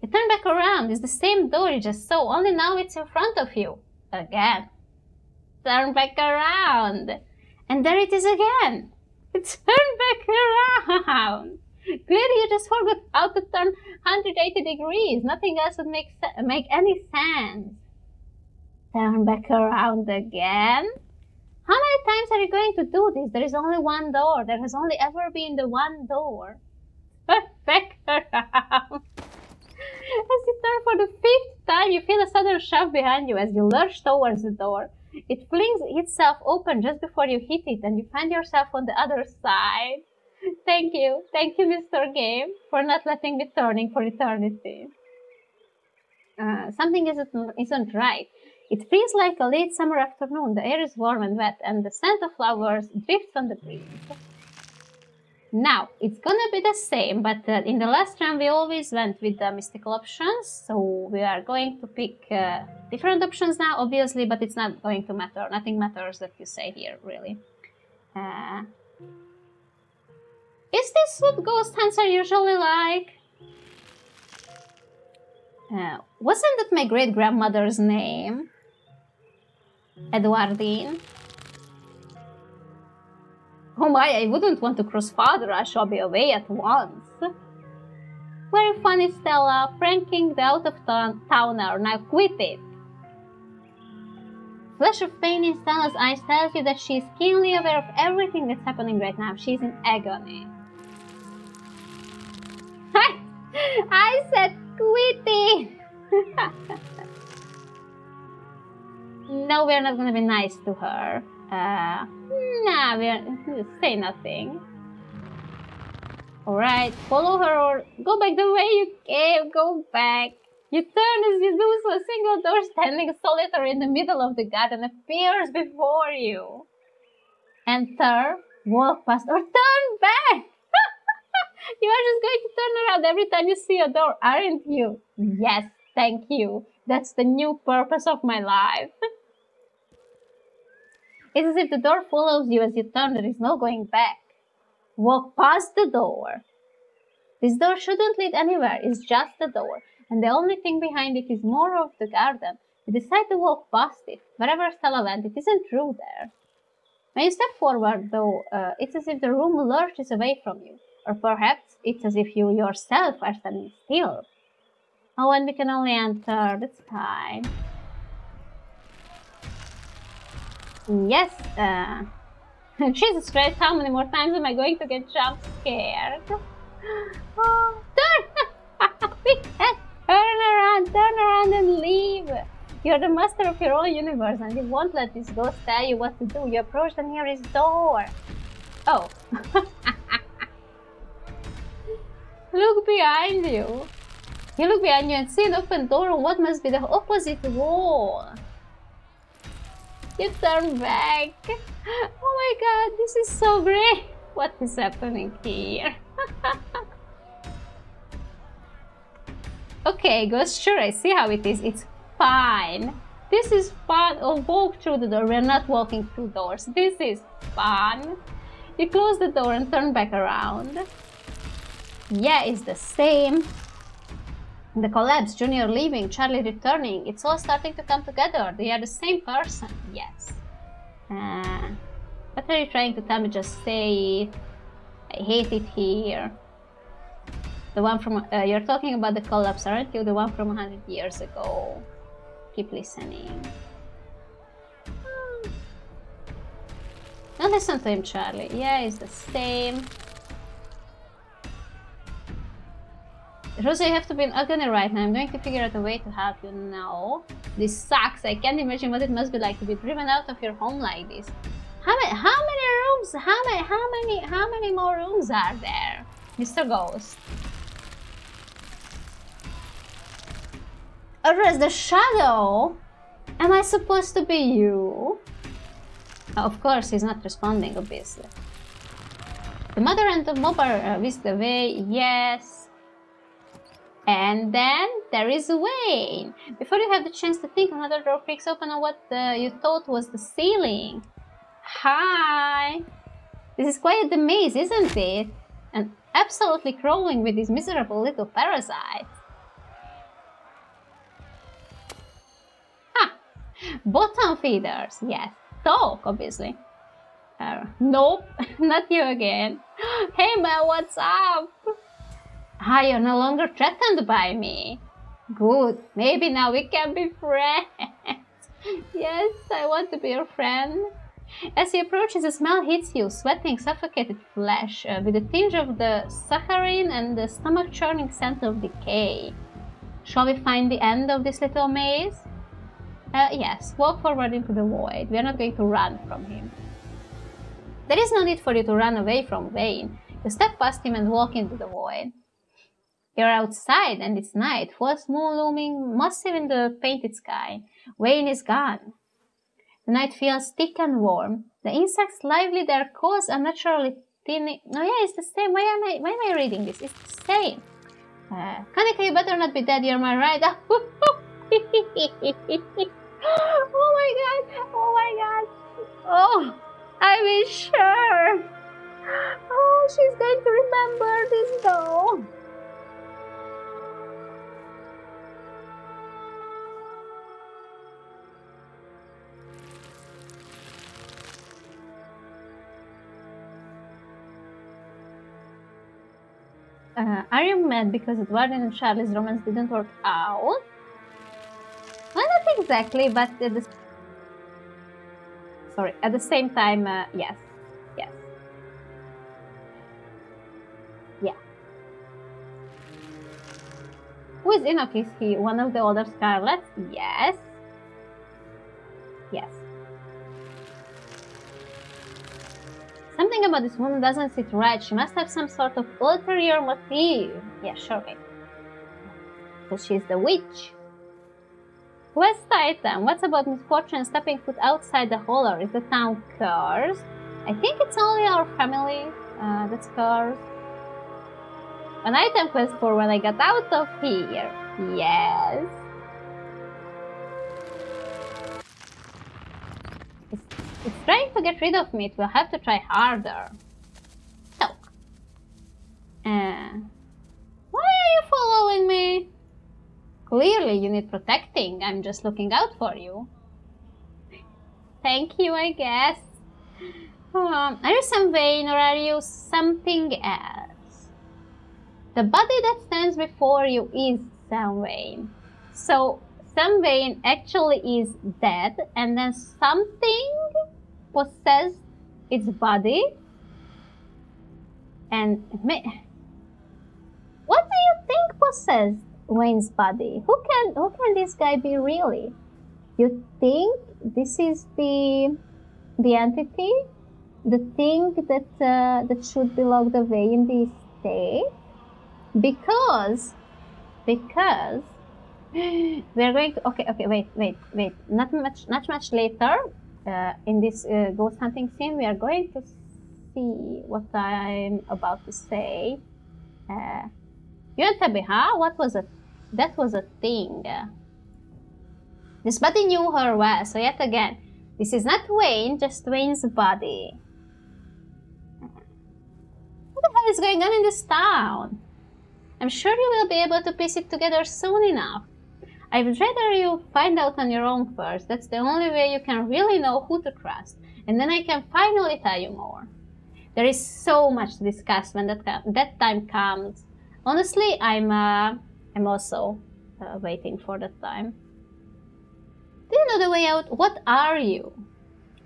You turn back around. It's the same door you just saw, only now it's in front of you. Again. Turn back around. And there it is again. Turn back around. Clearly you just forgot how to turn 180 degrees. Nothing else would make, make any sense. Turn back around again. How many times are you going to do this? There is only one door. There has only ever been the one door. Back around. As you turn for the fifth time, you feel a sudden shove behind you as you lurch towards the door. It flings itself open just before you hit it, and you find yourself on the other side. Thank you, thank you, Mr. Game, for not letting me turning for eternity. Uh, something isn't, isn't right. It feels like a late summer afternoon. The air is warm and wet, and the scent of flowers drifts on the breeze. Now, it's gonna be the same, but uh, in the last round we always went with the mystical options, so we are going to pick uh, different options now, obviously, but it's not going to matter. Nothing matters that you say here, really. Uh, is this what ghost hands are usually like? Uh, wasn't that my great-grandmother's name? Edwardine? Oh my, I wouldn't want to cross father, I shall be away at once. Very funny, Stella, pranking the out-of-towner, now quit it. Flash of pain in Stella's eyes tells you that she is keenly aware of everything that's happening right now. She's in agony. I said quit no, we're not gonna be nice to her. Uh, nah, we're say nothing. Alright, follow her or go back the way you came, go back. You turn as you do so a single door standing solitary in the middle of the garden appears before you. Enter, walk past or turn back! You are just going to turn around every time you see a door, aren't you? Yes, thank you. That's the new purpose of my life. it's as if the door follows you as you turn, there is no going back. Walk past the door. This door shouldn't lead anywhere, it's just a door, and the only thing behind it is more of the garden. You decide to walk past it. Wherever Stella went, it isn't true there. When you step forward, though, uh, it's as if the room lurches away from you. Or perhaps it's as if you yourself are standing still. Oh, and we can only enter, that's fine. Yes, uh, Jesus Christ, how many more times am I going to get jump scared? Oh, turn! turn around, turn around and leave! You're the master of your own universe and you won't let this ghost tell you what to do. You approach the nearest door. Oh. Look behind you. You look behind you and see an open door on what must be the opposite wall. You turn back. Oh my god, this is so great. What is happening here? okay, Ghost, sure, I see how it is. It's fine. This is fun. Oh, walk through the door. We're not walking through doors. This is fun. You close the door and turn back around. Yeah, it's the same. The collapse, Junior leaving, Charlie returning. It's all starting to come together. They are the same person. Yes. Uh, what are you trying to tell me? Just say it. I hate it here. The one from... Uh, you're talking about the collapse, aren't you? The one from 100 years ago. Keep listening. Don't listen to him, Charlie. Yeah, it's the same. Rosa, you have to be in agony right now. I'm going to figure out a way to help you now. This sucks. I can't imagine what it must be like to be driven out of your home like this. How many, how many rooms, how many, how many, how many more rooms are there? Mr. Ghost. Address the shadow? Am I supposed to be you? Of course, he's not responding, obviously. The mother and the mother uh, with the way, yes. And then there is Wayne. Before you have the chance to think, another door creaks open on what uh, you thought was the ceiling. Hi! This is quite the maze, isn't it? And absolutely crawling with these miserable little parasites. Ha! Bottom feeders, yes. Talk, obviously. Uh, nope, not you again. Hey man, what's up? Ah, you're no longer threatened by me. Good, maybe now we can be friends. yes, I want to be your friend. As he approaches, a smell hits you, sweating, suffocated flesh, uh, with a tinge of the saccharine and the stomach-churning scent of decay. Shall we find the end of this little maze? Uh, yes, walk forward into the void. We are not going to run from him. There is no need for you to run away from Vane. You step past him and walk into the void. You're outside and it's night, false moon looming massive in the painted sky. Wayne is gone. The night feels thick and warm. The insects lively, their calls unnaturally tiny. No, yeah, it's the same. Why am I, why am I reading this? It's the same. Uh, Kaneeka, you better not be dead. You're my right. oh my god! Oh my god! Oh! I wish sure. Oh, she's going to remember this though. Uh, are you mad because Edward and Charlie's romance didn't work out? Well, not exactly, but uh, the sorry, at the same time, uh, yes, yes. Yeah. Who is Enoch? Is he one of the other Scarlets? Yes. Yes. Something about this woman doesn't sit right. She must have some sort of ulterior motive. Yeah, sure. Because she's the witch. Quest item. What's about misfortune stepping foot outside the holler? Is the town cursed? I think it's only our family uh, that's cursed. An item quest for when I got out of here. Yes. It's, trying to get rid of me. It will have to try harder. So. Uh, why are you following me? Clearly you need protecting. I'm just looking out for you. Thank you, I guess. Um, are you Sam Wayne or are you something else? The body that stands before you is Sam Wayne. So Sam Wayne actually is dead and then something possessed its body and what do you think possessed Wayne's body. Who can who can this guy be really? You think this is the the entity, the thing that uh, that should be locked away in this state? Because because we're going to okay okay wait wait wait not much not much later uh, in this uh, ghost hunting scene we are going to see what I'm about to say. Uh, huh? what was it? That was a thing. This body knew her well, so yet again, this is not Wayne, just Wayne's body. What the hell is going on in this town? I'm sure you will be able to piece it together soon enough. I'd rather you find out on your own first. That's the only way you can really know who to trust. And then I can finally tell you more. There is so much to discuss when that, that time comes. Honestly, I'm, uh, I'm also uh, waiting for that time. Do you know the way out? What are you?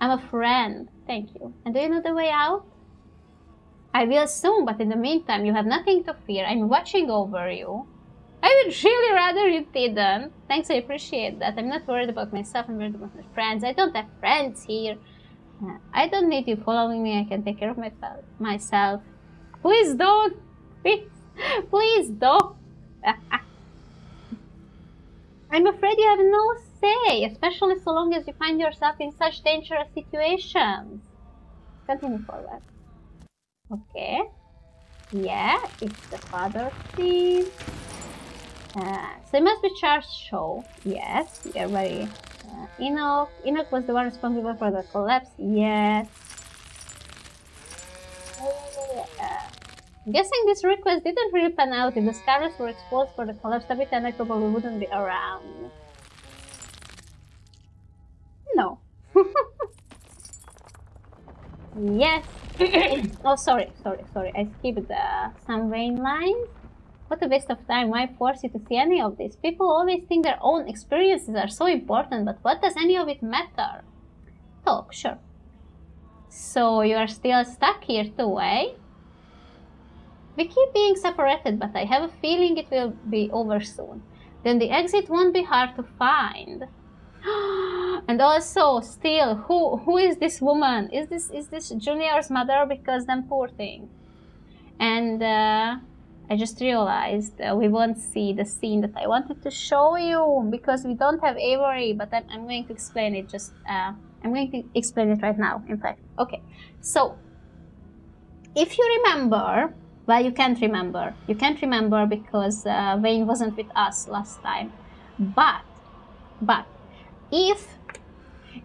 I'm a friend. Thank you. And do you know the way out? I will soon, but in the meantime, you have nothing to fear. I'm watching over you. I would really rather you didn't. Thanks, I appreciate that. I'm not worried about myself, I'm worried about my friends. I don't have friends here. I don't need you following me, I can take care of my, myself. Please don't! Please, please don't! I'm afraid you have no say, especially so long as you find yourself in such dangerous situations. Continue forward. Okay. Yeah, it's the father scene. Uh, so it must be Charles Shaw. Yes, we are very... Uh, Enoch. Enoch was the one responsible for the collapse. Yes. Uh, guessing this request didn't really pan out. If the Scarlets were exposed for the collapse, Tabitha and I probably wouldn't be around. No. yes. oh, sorry, sorry, sorry. I skipped uh, some Wayne lines. What a waste of time. Why force you to see any of this? People always think their own experiences are so important, but what does any of it matter? Talk, sure. So you are still stuck here too, eh? We keep being separated, but I have a feeling it will be over soon. Then the exit won't be hard to find. and also, still, who who is this woman? Is this is this Junior's mother? Because then poor thing. And uh, I just realized uh, we won't see the scene that I wanted to show you because we don't have Avery. But I'm, I'm going to explain it. Just uh, I'm going to explain it right now. In fact, okay. So if you remember, well, you can't remember. You can't remember because uh, Wayne wasn't with us last time. But but if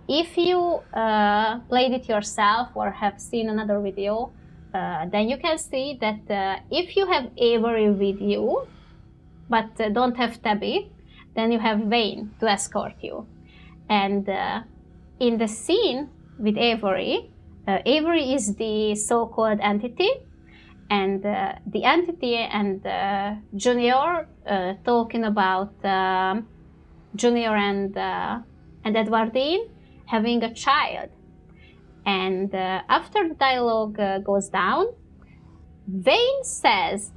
if you uh, played it yourself or have seen another video, uh, then you can see that uh, if you have Avery with you, but uh, don't have Tabby, then you have Vane to escort you. And uh, in the scene with Avery, uh, Avery is the so-called entity, and the entity and Junior talking about um, Junior and and Edwardine having a child. And uh, after the dialogue uh, goes down, Vane says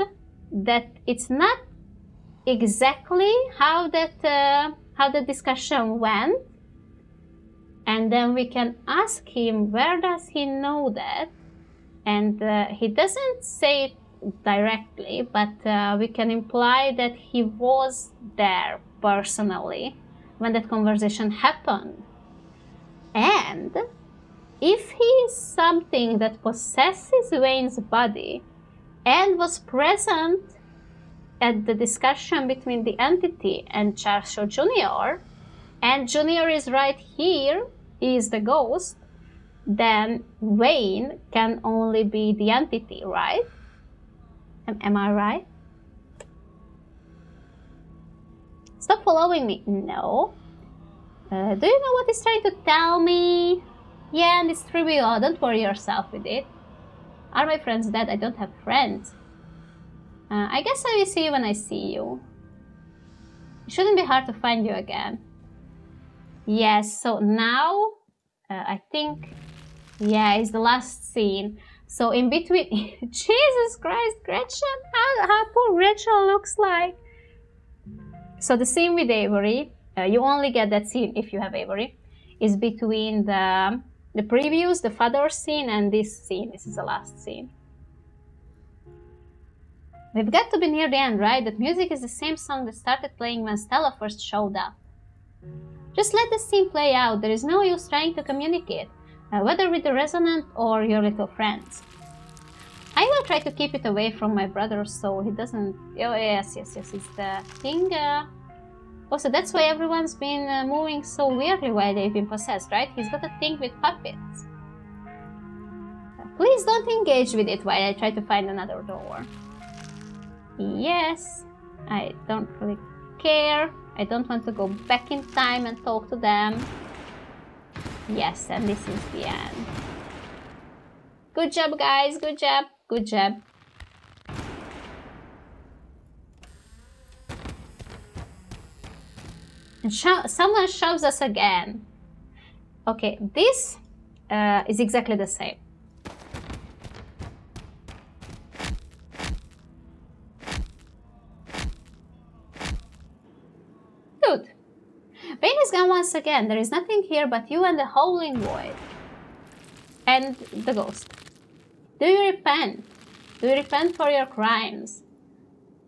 that it's not exactly how that uh, how the discussion went, and then we can ask him where does he know that, and uh, he doesn't say it directly, but uh, we can imply that he was there personally when that conversation happened. And if he is something that possesses Wayne's body and was present at the discussion between the entity and Charles Jr., and Junior is right here, he is the ghost, then Wayne can only be the entity, right? Am, am I right? Stop following me. No. Uh, do you know what he's trying to tell me? Yeah, and it's trivial. Don't worry yourself with it. Are my friends dead? I don't have friends. Uh, I guess I will see you when I see you. It shouldn't be hard to find you again. Yes, so now uh, I think, yeah, it's the last scene. So in between, Jesus Christ, Gretchen, how, how poor Gretchen looks like. So the scene with Avery, uh, you only get that scene if you have Avery, is between the, the previews, the father scene, and this scene. This is the last scene. We've got to be near the end, right? That music is the same song that started playing when Stella first showed up. Just let the scene play out. There is no use trying to communicate, uh, whether with the resonant or your little friends. I will try to keep it away from my brother so he doesn't... Oh, yes, yes, yes, it's the thing... Also, that's why everyone's been uh, moving so weirdly while they've been possessed, right? He's got a thing with puppets. Please don't engage with it while I try to find another door. Yes, I don't really care. I don't want to go back in time and talk to them. Yes, and this is the end. Good job, guys. Good job. Good job. sho someone shows us again. Okay, this uh, is exactly the same. Good. Bane is gone once again. There is nothing here but you and the howling void. And the ghost. Do you repent? Do you repent for your crimes?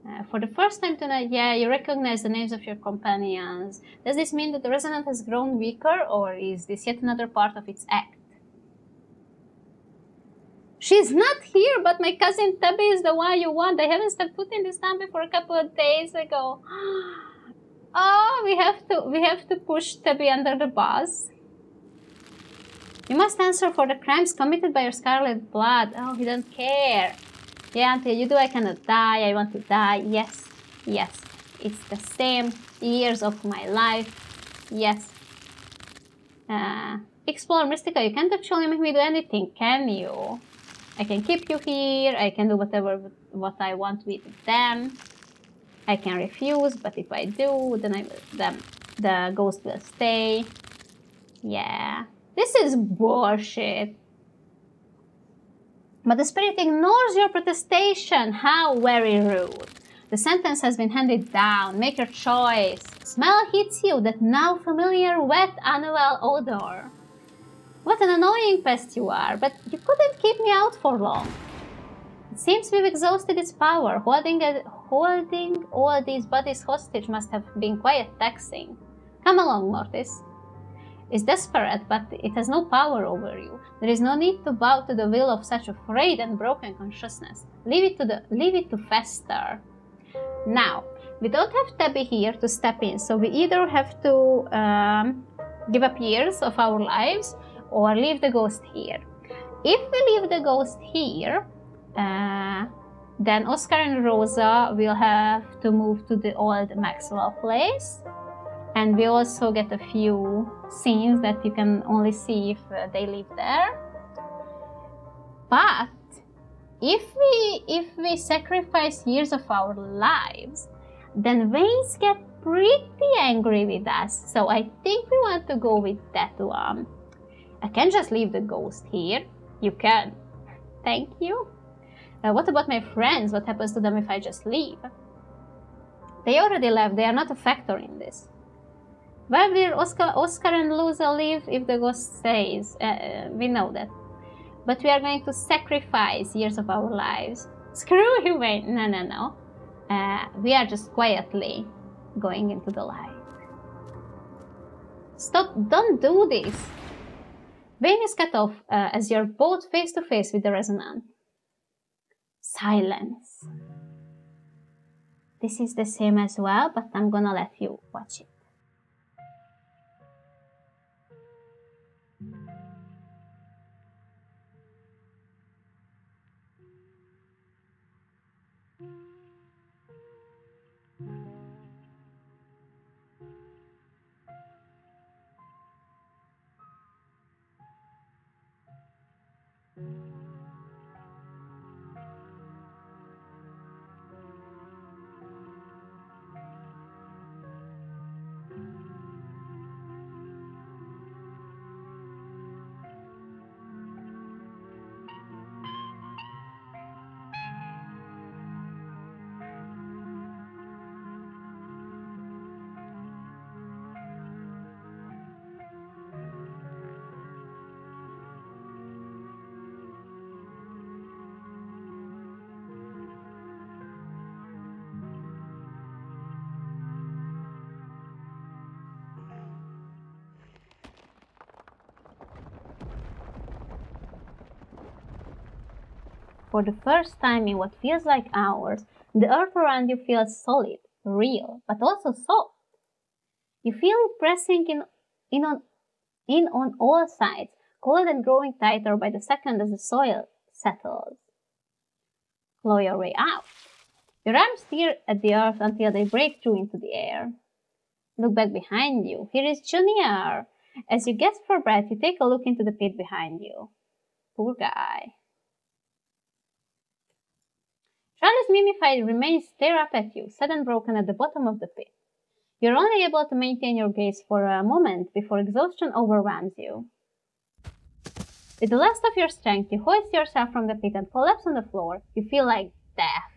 Uh, for the first time tonight, yeah, you recognize the names of your companions. Does this mean that the resonance has grown weaker, or is this yet another part of its act? She's not here, but my cousin Tabby is the one you want. I haven't stopped putting this down before a couple of days ago. Oh, we have to we have to push Tabby under the bus. You must answer for the crimes committed by your scarlet blood. Oh, he don't care. Yeah, until you do, I cannot die. I want to die. Yes, yes. It's the same years of my life. Yes. Uh, explore Mystica. You can't actually make me do anything, can you? I can keep you here. I can do whatever what I want with them. I can refuse, but if I do, then I then the ghost will stay. Yeah. This is bullshit. But the spirit ignores your protestation. How very rude. The sentence has been handed down. Make your choice. Smell hits you, that now familiar wet annual odor. What an annoying pest you are, but you couldn't keep me out for long. It seems we've exhausted its power. Holding, a, holding all these bodies hostage must have been quite taxing. Come along, Mortis is desperate, but it has no power over you. There is no need to bow to the will of such a frayed and broken consciousness. Leave it to the leave it to fester. Now, we don't have Tabby here to step in, so we either have to um, give up years of our lives or leave the ghost here. If we leave the ghost here, uh, then Oscar and Rosa will have to move to the old Maxwell place and we also get a few scenes that you can only see if uh, they live there. But if we if we sacrifice years of our lives then Waynes get pretty angry with us. So i think we want to go with that one. I can just leave the ghost here. You can. Thank you. Uh, what about my friends? What happens to them if i just leave? They already left. They are not a factor in this where will Oscar, Oscar and Luza live if the ghost stays? Uh, uh, we know that. But we are going to sacrifice years of our lives. Screw you, Wayne. No, no, no. Uh, we are just quietly going into the light. Stop, don't do this. Wayne is cut off uh, as you're both face to face with the resonant. Silence. This is the same as well, but I'm gonna let you watch it. For the first time in what feels like hours, the earth around you feels solid, real, but also soft. You feel it pressing in, in, on, in on all sides, cold and growing tighter by the second as the soil settles. Claw your way out. Your arms tear at the earth until they break through into the air. Look back behind you. Here is Junior. As you gasp for breath, you take a look into the pit behind you. Poor guy. Charlie's mimified remains stare up at you, sudden broken at the bottom of the pit. You're only able to maintain your gaze for a moment before exhaustion overwhelms you. With the last of your strength, you hoist yourself from the pit and collapse on the floor. You feel like death.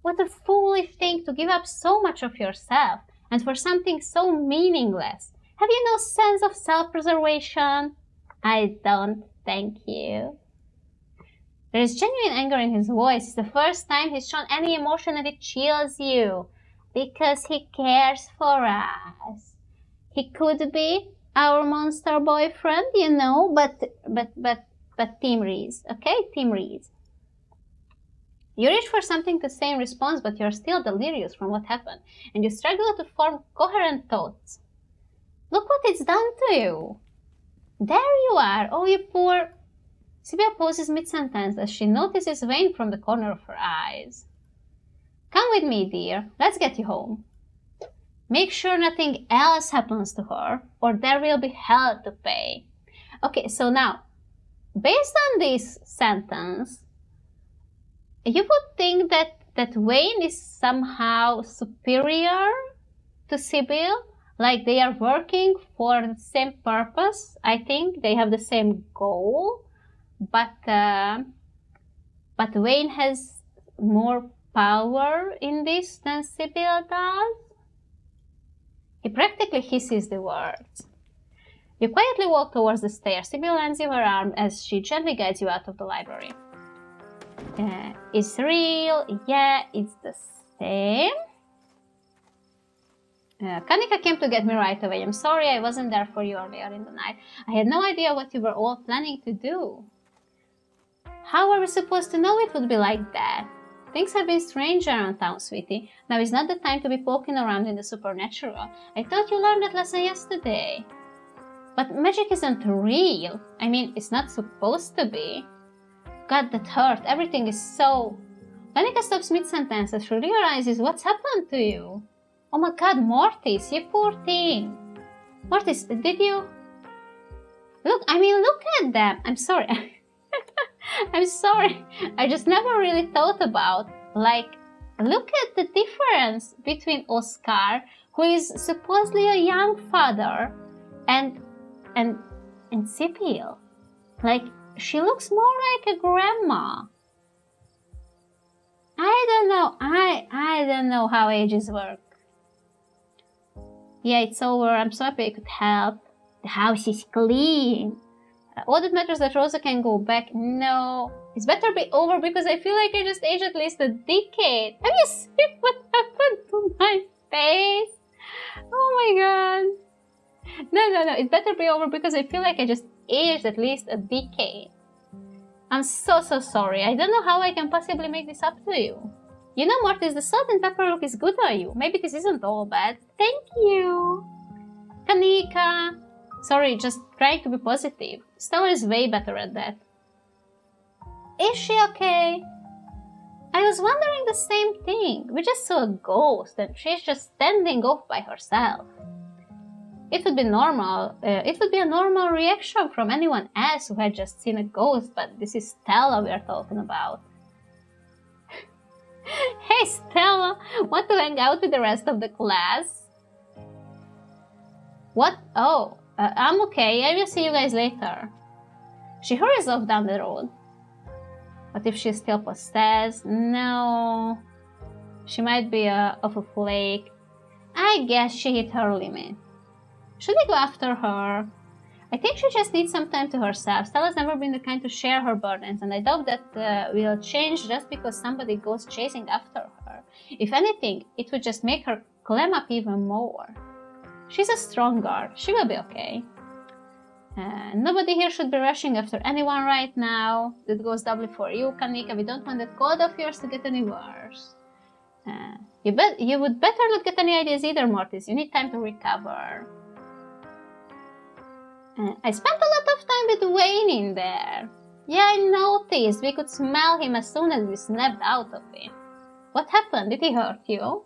What a foolish thing to give up so much of yourself. And for something so meaningless. Have you no sense of self-preservation? I don't, thank you. There is genuine anger in his voice. It's the first time he's shown any emotion and it chills you. Because he cares for us. He could be our monster boyfriend, you know, but, but, but, but Team Reese, okay? Tim Reese. You reach for something to say in response, but you're still delirious from what happened, and you struggle to form coherent thoughts. Look what it's done to you! There you are! Oh, you poor... Sylvia pauses mid-sentence as she notices Wayne from the corner of her eyes. Come with me, dear. Let's get you home. Make sure nothing else happens to her, or there will be hell to pay. Okay, so now, based on this sentence, you would think that, that Wayne is somehow superior to Sybil, like they are working for the same purpose. I think they have the same goal, but uh, but Wayne has more power in this than Sybil does. He practically hisses the words. You quietly walk towards the stairs. Sybil lends you her arm as she gently guides you out of the library. Uh, it's real. Yeah, it's the same. Uh, Kaneeka came to get me right away. I'm sorry I wasn't there for you earlier in the night. I had no idea what you were all planning to do. How are we supposed to know it would be like that? Things have been strange around town, sweetie. Now is not the time to be poking around in the supernatural. I thought you learned that lesson yesterday. But magic isn't real. I mean, it's not supposed to be. God, that hurt. Everything is so... Danica stops mid-sentence as she realizes what's happened to you. Oh my god, Mortis, you poor thing. Mortis, did you... Look, I mean, look at them. I'm sorry. I'm sorry. I just never really thought about, like, look at the difference between Oscar, who is supposedly a young father, and, and, and Sybil. Like, she looks more like a grandma. I don't know. I I don't know how ages work. Yeah, it's over. I'm so happy I could help. The house is clean. All that matters that Rosa can go back. No, it's better be over because I feel like I just aged at least a decade. Have you seen what happened to my face? Oh my god. No, no, no. It's better be over because I feel like I just aged at least a decade. I'm so, so sorry. I don't know how I can possibly make this up to you. You know, Mortis, the salt and pepper look is good on you. Maybe this isn't all bad. Thank you. Kaneeka. Sorry, just trying to be positive. Stella is way better at that. Is she okay? I was wondering the same thing. We just saw a ghost and she's just standing off by herself it would be normal. Uh, it would be a normal reaction from anyone else who had just seen a ghost, but this is Stella we are talking about. hey Stella, want to hang out with the rest of the class? What? Oh, uh, I'm okay. I will see you guys later. She hurries off down the road. But if she's still possessed, no. She might be a, of a flake. I guess she hit her limit. Should we go after her? I think she just needs some time to herself. Stella's never been the kind to share her burdens, and I doubt that uh, will change just because somebody goes chasing after her. If anything, it would just make her clam up even more. She's a strong girl. She will be okay. Uh, nobody here should be rushing after anyone right now. That goes doubly for you, Kaneeka. We don't want that cold of yours to get any worse. Uh, you, bet you would better not get any ideas either, Mortis. You need time to recover. Uh, I spent a lot of time with Wayne in there. Yeah, I noticed. We could smell him as soon as we snapped out of him. What happened? Did he hurt you?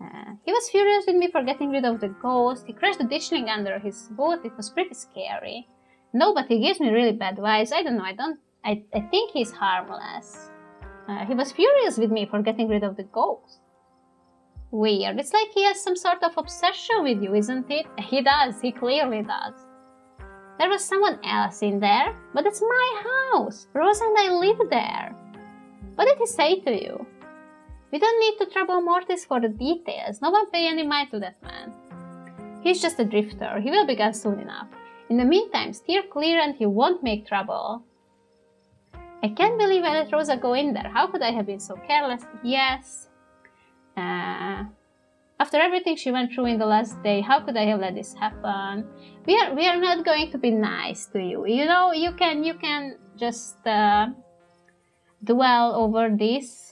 Uh, he was furious with me for getting rid of the ghost. He crashed the ditchling under his boot. It was pretty scary. No, but he gives me really bad vibes. I don't know. I don't. I, I think he's harmless. Uh, he was furious with me for getting rid of the ghost. Weird. It's like he has some sort of obsession with you, isn't it? He does. He clearly does. There was someone else in there, but it's my house. Rosa and I live there. What did he say to you? We don't need to trouble Mortis for the details. No one pay any mind to that man. He's just a drifter. He will be gone soon enough. In the meantime, steer clear and he won't make trouble. I can't believe I let Rosa go in there. How could I have been so careless? Yes. Uh, after everything she went through in the last day, how could I have let this happen? We are we are not going to be nice to you. You know, you can you can just uh, dwell over this.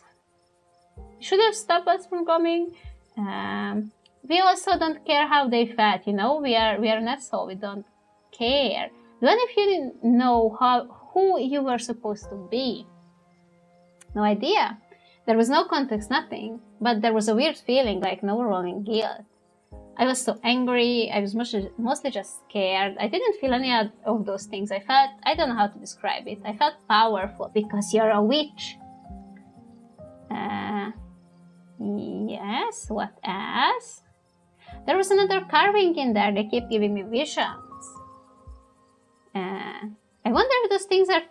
Should have stopped us from coming. Um, we also don't care how they felt. You know, we are we are not so. We don't care. What if you didn't know how who you were supposed to be? No idea. There was no context, nothing, but there was a weird feeling like no rolling guilt. I was so angry, I was mostly, mostly just scared. I didn't feel any of those things. I felt, I don't know how to describe it. I felt powerful because you're a witch. Uh, yes, what else? There was another carving in there. They keep giving me visions. Uh, I wonder if those things are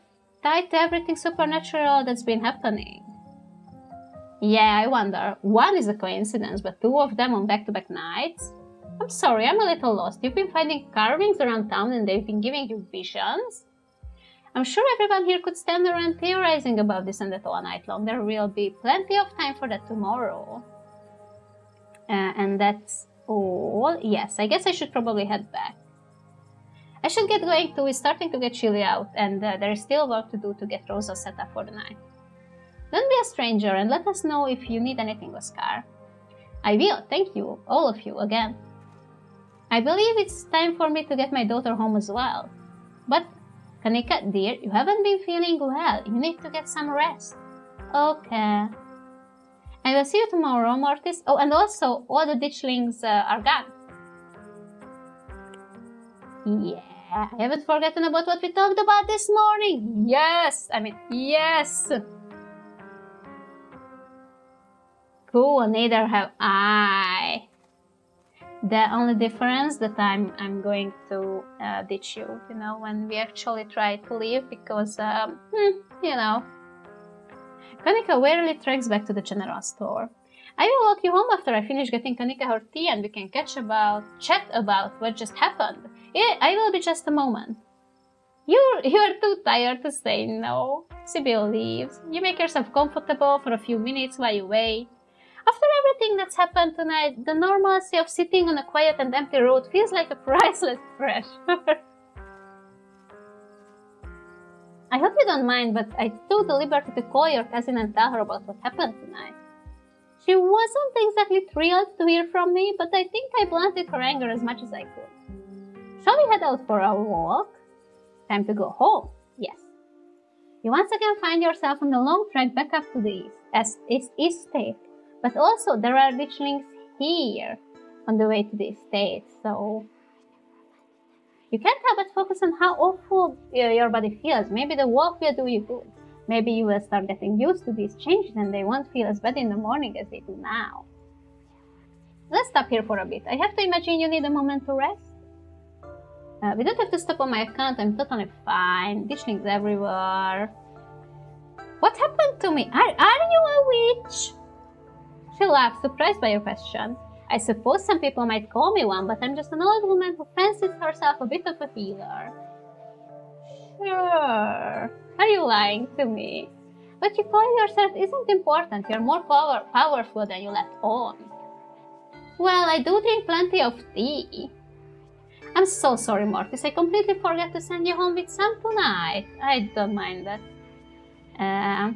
tied to everything supernatural that's been happening. Yeah, I wonder. One is a coincidence, but two of them on back to back nights? I'm sorry, I'm a little lost. You've been finding carvings around town and they've been giving you visions? I'm sure everyone here could stand around theorizing about this and that all night long. There will be plenty of time for that tomorrow. Uh, and that's all. Yes, I guess I should probably head back. I should get going too. It's starting to get chilly out, and uh, there is still work to do to get Rosa set up for the night. Don't be a stranger and let us know if you need anything, Oscar. I will, thank you, all of you, again. I believe it's time for me to get my daughter home as well. But, Kaneeka, dear, you haven't been feeling well. You need to get some rest. Okay. I will see you tomorrow, Mortis. Oh, and also, all the ditchlings uh, are gone. Yeah, I haven't forgotten about what we talked about this morning. Yes, I mean, yes. cool, neither have I. The only difference that I'm I'm going to uh, ditch you, you know, when we actually try to leave because, um, hmm, you know, Kaneeka wearily treks back to the general store. I will walk you home after I finish getting Kaneeka her tea and we can catch about, chat about what just happened. Yeah, I will be just a moment. You're, you're too tired to say no. Sibyl leaves. You make yourself comfortable for a few minutes while you wait. After everything that's happened tonight, the normalcy of sitting on a quiet and empty road feels like a priceless treasure. I hope you don't mind, but I took the liberty to call your cousin and tell her about what happened tonight. She wasn't exactly thrilled to hear from me, but I think I blunted her anger as much as I could. Shall we head out for a walk? Time to go home, yes. You once again find yourself on the long trek back up to the east, as is East State, but also there are ditchlings here on the way to the estate, so you can't help but focus on how awful your body feels. Maybe the walk will do you good. Maybe you will start getting used to these changes and they won't feel as bad in the morning as they do now. Let's stop here for a bit. I have to imagine you need a moment to rest. Uh, we don't have to stop on my account, I'm totally fine. Ditchlings everywhere. What happened to me? Are, are you a witch? She laughed, surprised by your question. I suppose some people might call me one, but I'm just an old woman who fancies herself a bit of a healer. Sure. Are you lying to me? What you call yourself isn't important. You're more power powerful than you let on. Well, I do drink plenty of tea. I'm so sorry, Mortis. I completely forgot to send you home with some tonight. I don't mind that. Uh,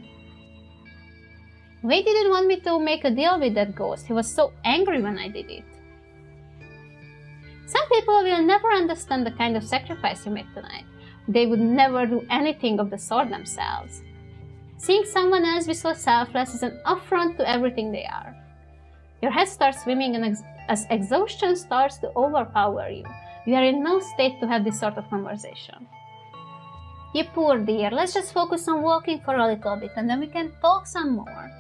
Wade didn't want me to make a deal with that ghost. He was so angry when I did it. Some people will never understand the kind of sacrifice you made tonight. They would never do anything of the sort themselves. Seeing someone else be so selfless is an affront to everything they are. Your head starts swimming and ex- as exhaustion starts to overpower you. You are in no state to have this sort of conversation. You poor dear, let's just focus on walking for a little bit and then we can talk some more.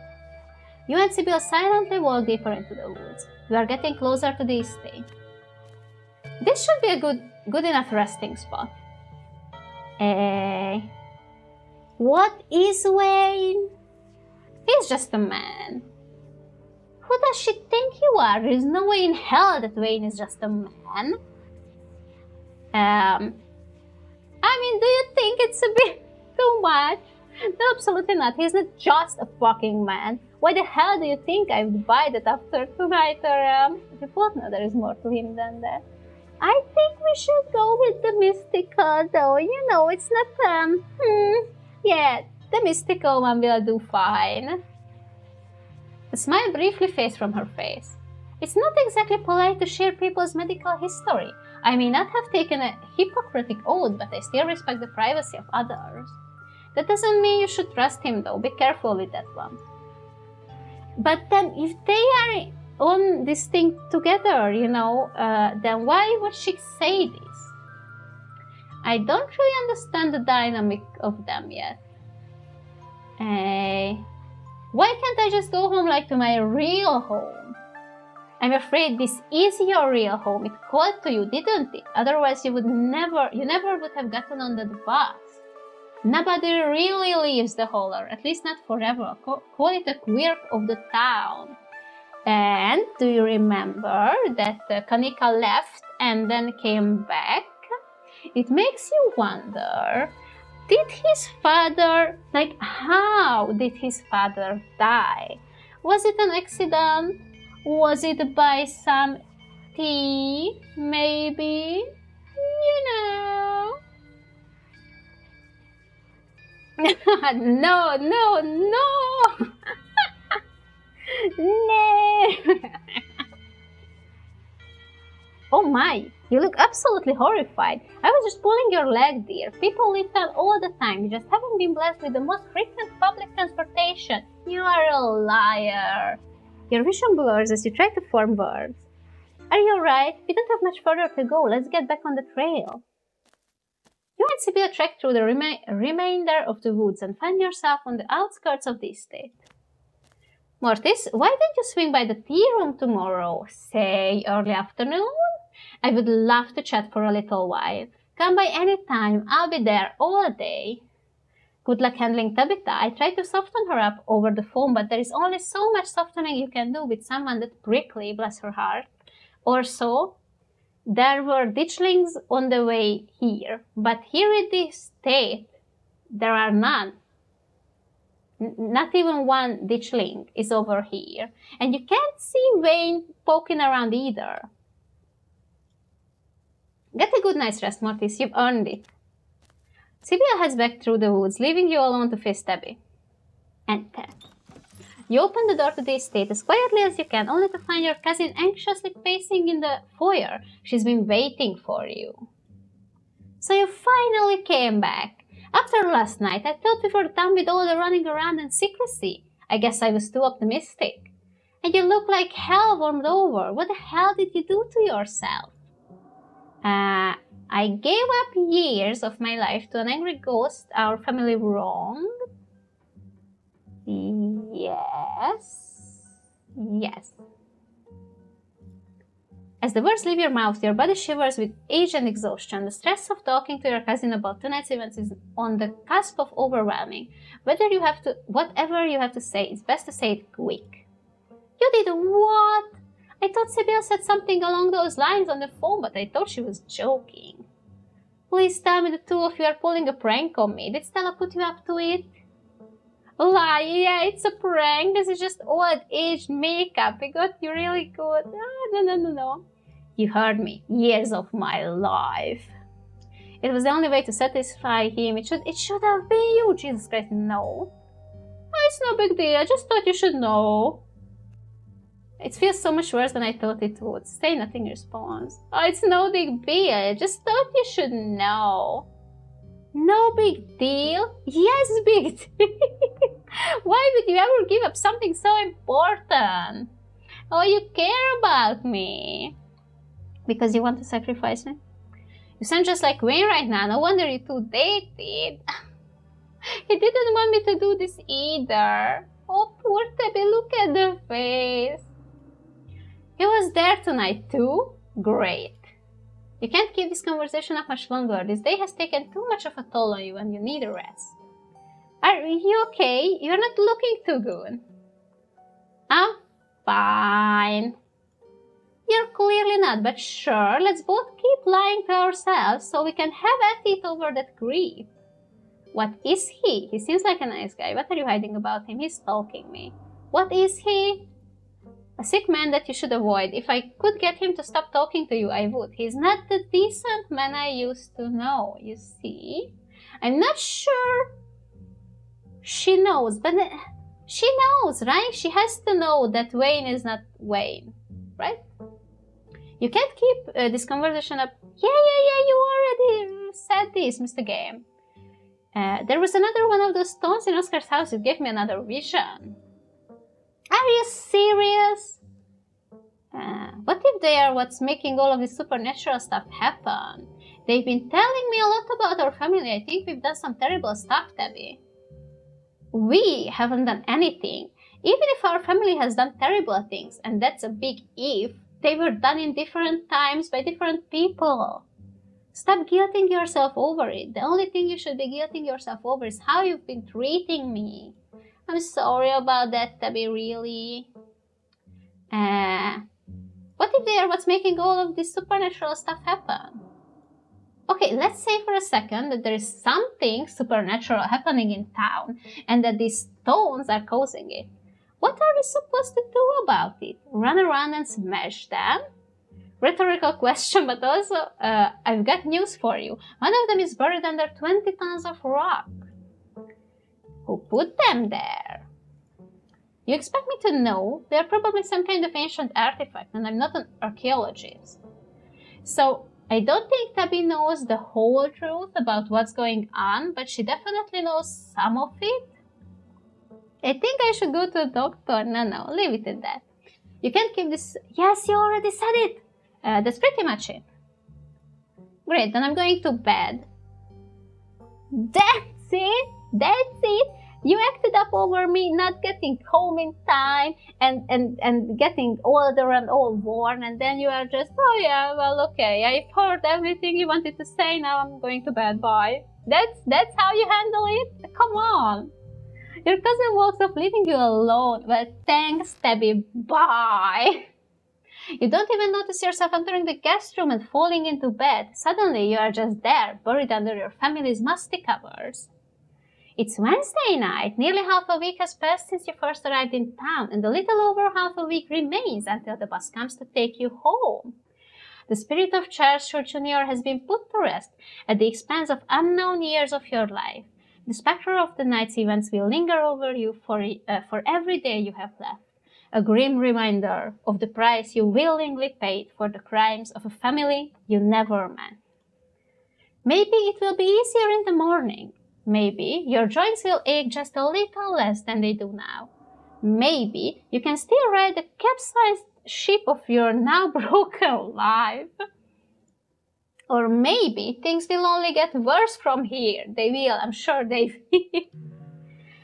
You and Sybil silently walk deeper into the woods. You are getting closer to the estate. This should be a good, good enough resting spot. Eh, what is Wayne? He's just a man. Who does she think you are? There is no way in hell that Wayne is just a man. Um, I mean, do you think it's a bit too much? No, absolutely not. He's not just a fucking man. Why the hell do you think I would buy that after tonight? Or um, both know there is more to him than that. I think we should go with the mystical, though. You know, it's not um. Hmm. Yeah, the mystical one will do fine. A smile briefly fades from her face. It's not exactly polite to share people's medical history. I may not have taken a Hippocratic oath, but I still respect the privacy of others. That doesn't mean you should trust him, though. Be careful with that one. But then, if they are on this thing together, you know, uh, then why would she say this? I don't really understand the dynamic of them yet. Uh, why can't I just go home like to my real home? I'm afraid this is your real home. It called to you, didn't it? Otherwise, you would never, you never would have gotten on that bus. Nobody really leaves the holler, at least not forever. Call it a quirk of the town. And do you remember that uh, Kaneeka left and then came back? It makes you wonder did his father, like, how did his father die? Was it an accident? Was it by some tea, maybe? You know. no, no, no! no! oh my, you look absolutely horrified. I was just pulling your leg, dear. People live that all the time. You just haven't been blessed with the most frequent public transportation. You are a liar. Your vision blurs as you try to form words. Are you alright? We don't have much further to go. Let's get back on the trail. You might and Sibylla trek through the rema remainder of the woods and find yourself on the outskirts of the estate. Mortis, why don't you swing by the tea room tomorrow? Say early afternoon? I would love to chat for a little while. Come by any time. I'll be there all day. Good luck handling Tabitha. I tried to soften her up over the phone, but there is only so much softening you can do with someone that prickly, bless her heart. Or so. There were ditchlings on the way here, but here in this state, there are none. Not even one ditchling is over here. And you can't see Wayne poking around either. Get a good night's rest, Mortis. You've earned it. Sibylla heads back through the woods, leaving you alone to face Debbie. Enter. You open the door to the estate as quietly as you can, only to find your cousin anxiously pacing in the foyer. She's been waiting for you. So you finally came back. After last night, I thought we were done with all the running around and secrecy. I guess I was too optimistic. And you look like hell warmed over. What the hell did you do to yourself? Uh, I gave up years of my life to an angry ghost our family wronged. Yes. Yes. As the words leave your mouth, your body shivers with age and exhaustion. The stress of talking to your cousin about tonight's events is on the cusp of overwhelming. Whether you have to, whatever you have to say, it's best to say it quick. You did what? I thought Sibyl said something along those lines on the phone, but I thought she was joking. Please tell me the two of you are pulling a prank on me. Did Stella put you up to it? Lie, yeah, it's a prank. This is just old age makeup. We got you really good. Oh, no, no, no, no. You heard me. Years of my life. It was the only way to satisfy him. It should it should have been you, Jesus Christ. No. Oh, it's no big deal. I just thought you should know. It feels so much worse than I thought it would. Say nothing response. Oh, it's no big deal. I just thought you should know. No big deal? Yes, big deal. Why would you ever give up something so important? Oh, you care about me. Because you want to sacrifice me? You sound just like Wayne right now. No wonder you two dated. he didn't want me to do this either. Oh, poor Debbie, look at the face. He was there tonight too? Great. You can't keep this conversation up much longer. This day has taken too much of a toll on you and you need a rest. Are you okay? You're not looking too good. I'm fine. You're clearly not, but sure, let's both keep lying to ourselves so we can have at it over that grief. What is he? He seems like a nice guy. What are you hiding about him? He's stalking me. What is he? A sick man that you should avoid. If I could get him to stop talking to you, I would. He's not the decent man I used to know, you see? I'm not sure she knows, but she knows, right? She has to know that Wayne is not Wayne, right? You can't keep uh, this conversation up. Yeah, yeah, yeah, you already said this, Mr. Game. Uh, there was another one of those stones in Oscar's house. It gave me another vision. Are you serious? Uh, what if they are what's making all of this supernatural stuff happen? They've been telling me a lot about our family. I think we've done some terrible stuff, Debbie we haven't done anything. Even if our family has done terrible things, and that's a big if, they were done in different times by different people. Stop guilting yourself over it. The only thing you should be guilting yourself over is how you've been treating me. I'm sorry about that, Debbie, really. Uh, what if they are what's making all of this supernatural stuff happen? Okay, let's say for a second that there is something supernatural happening in town and that these stones are causing it. What are we supposed to do about it? Run around and smash them? Rhetorical question, but also uh, I've got news for you. One of them is buried under 20 tons of rock. Who put them there? You expect me to know? They're probably some kind of ancient artifact, and I'm not an archaeologist. So I don't think Tabby knows the whole truth about what's going on, but she definitely knows some of it. I think I should go to a doctor. No, no, leave it at that. You can't keep this. Yes, you already said it. Uh, that's pretty much it. Great, then I'm going to bed. That's it. That's it you acted up over me not getting home in time and, and, and getting older and all worn and then you are just, oh yeah, well, okay, I've heard everything you wanted to say, now I'm going to bed, bye. That's, that's how you handle it? Come on. Your cousin walks off leaving you alone. Well, thanks, Debbie, bye. You don't even notice yourself entering the guest room and falling into bed. Suddenly, you are just there, buried under your family's musty covers. It's Wednesday night. Nearly half a week has passed since you first arrived in town, and a little over half a week remains until the bus comes to take you home. The spirit of Charles Short Jr. has been put to rest at the expense of unknown years of your life. The specter of the night's events will linger over you for, uh, for every day you have left. A grim reminder of the price you willingly paid for the crimes of a family you never met. Maybe it will be easier in the morning Maybe your joints will ache just a little less than they do now. Maybe you can still ride the capsized ship of your now broken life. Or maybe things will only get worse from here. They will, I'm sure they will.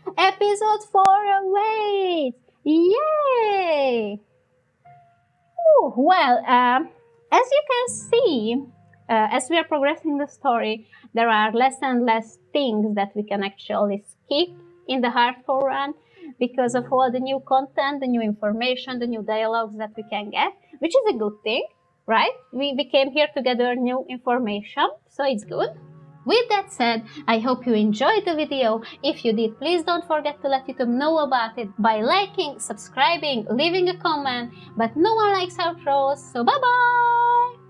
Episode 4 awaits! Yay! Ooh, well, uh, as you can see, uh, as we are progressing the story, there are less and less things that we can actually skip in the hardcore run because of all the new content, the new information, the new dialogues that we can get, which is a good thing, right? We, we came here to gather new information, so it's good. With that said, I hope you enjoyed the video. If you did, please don't forget to let YouTube know about it by liking, subscribing, leaving a comment. But no one likes outros, so bye bye!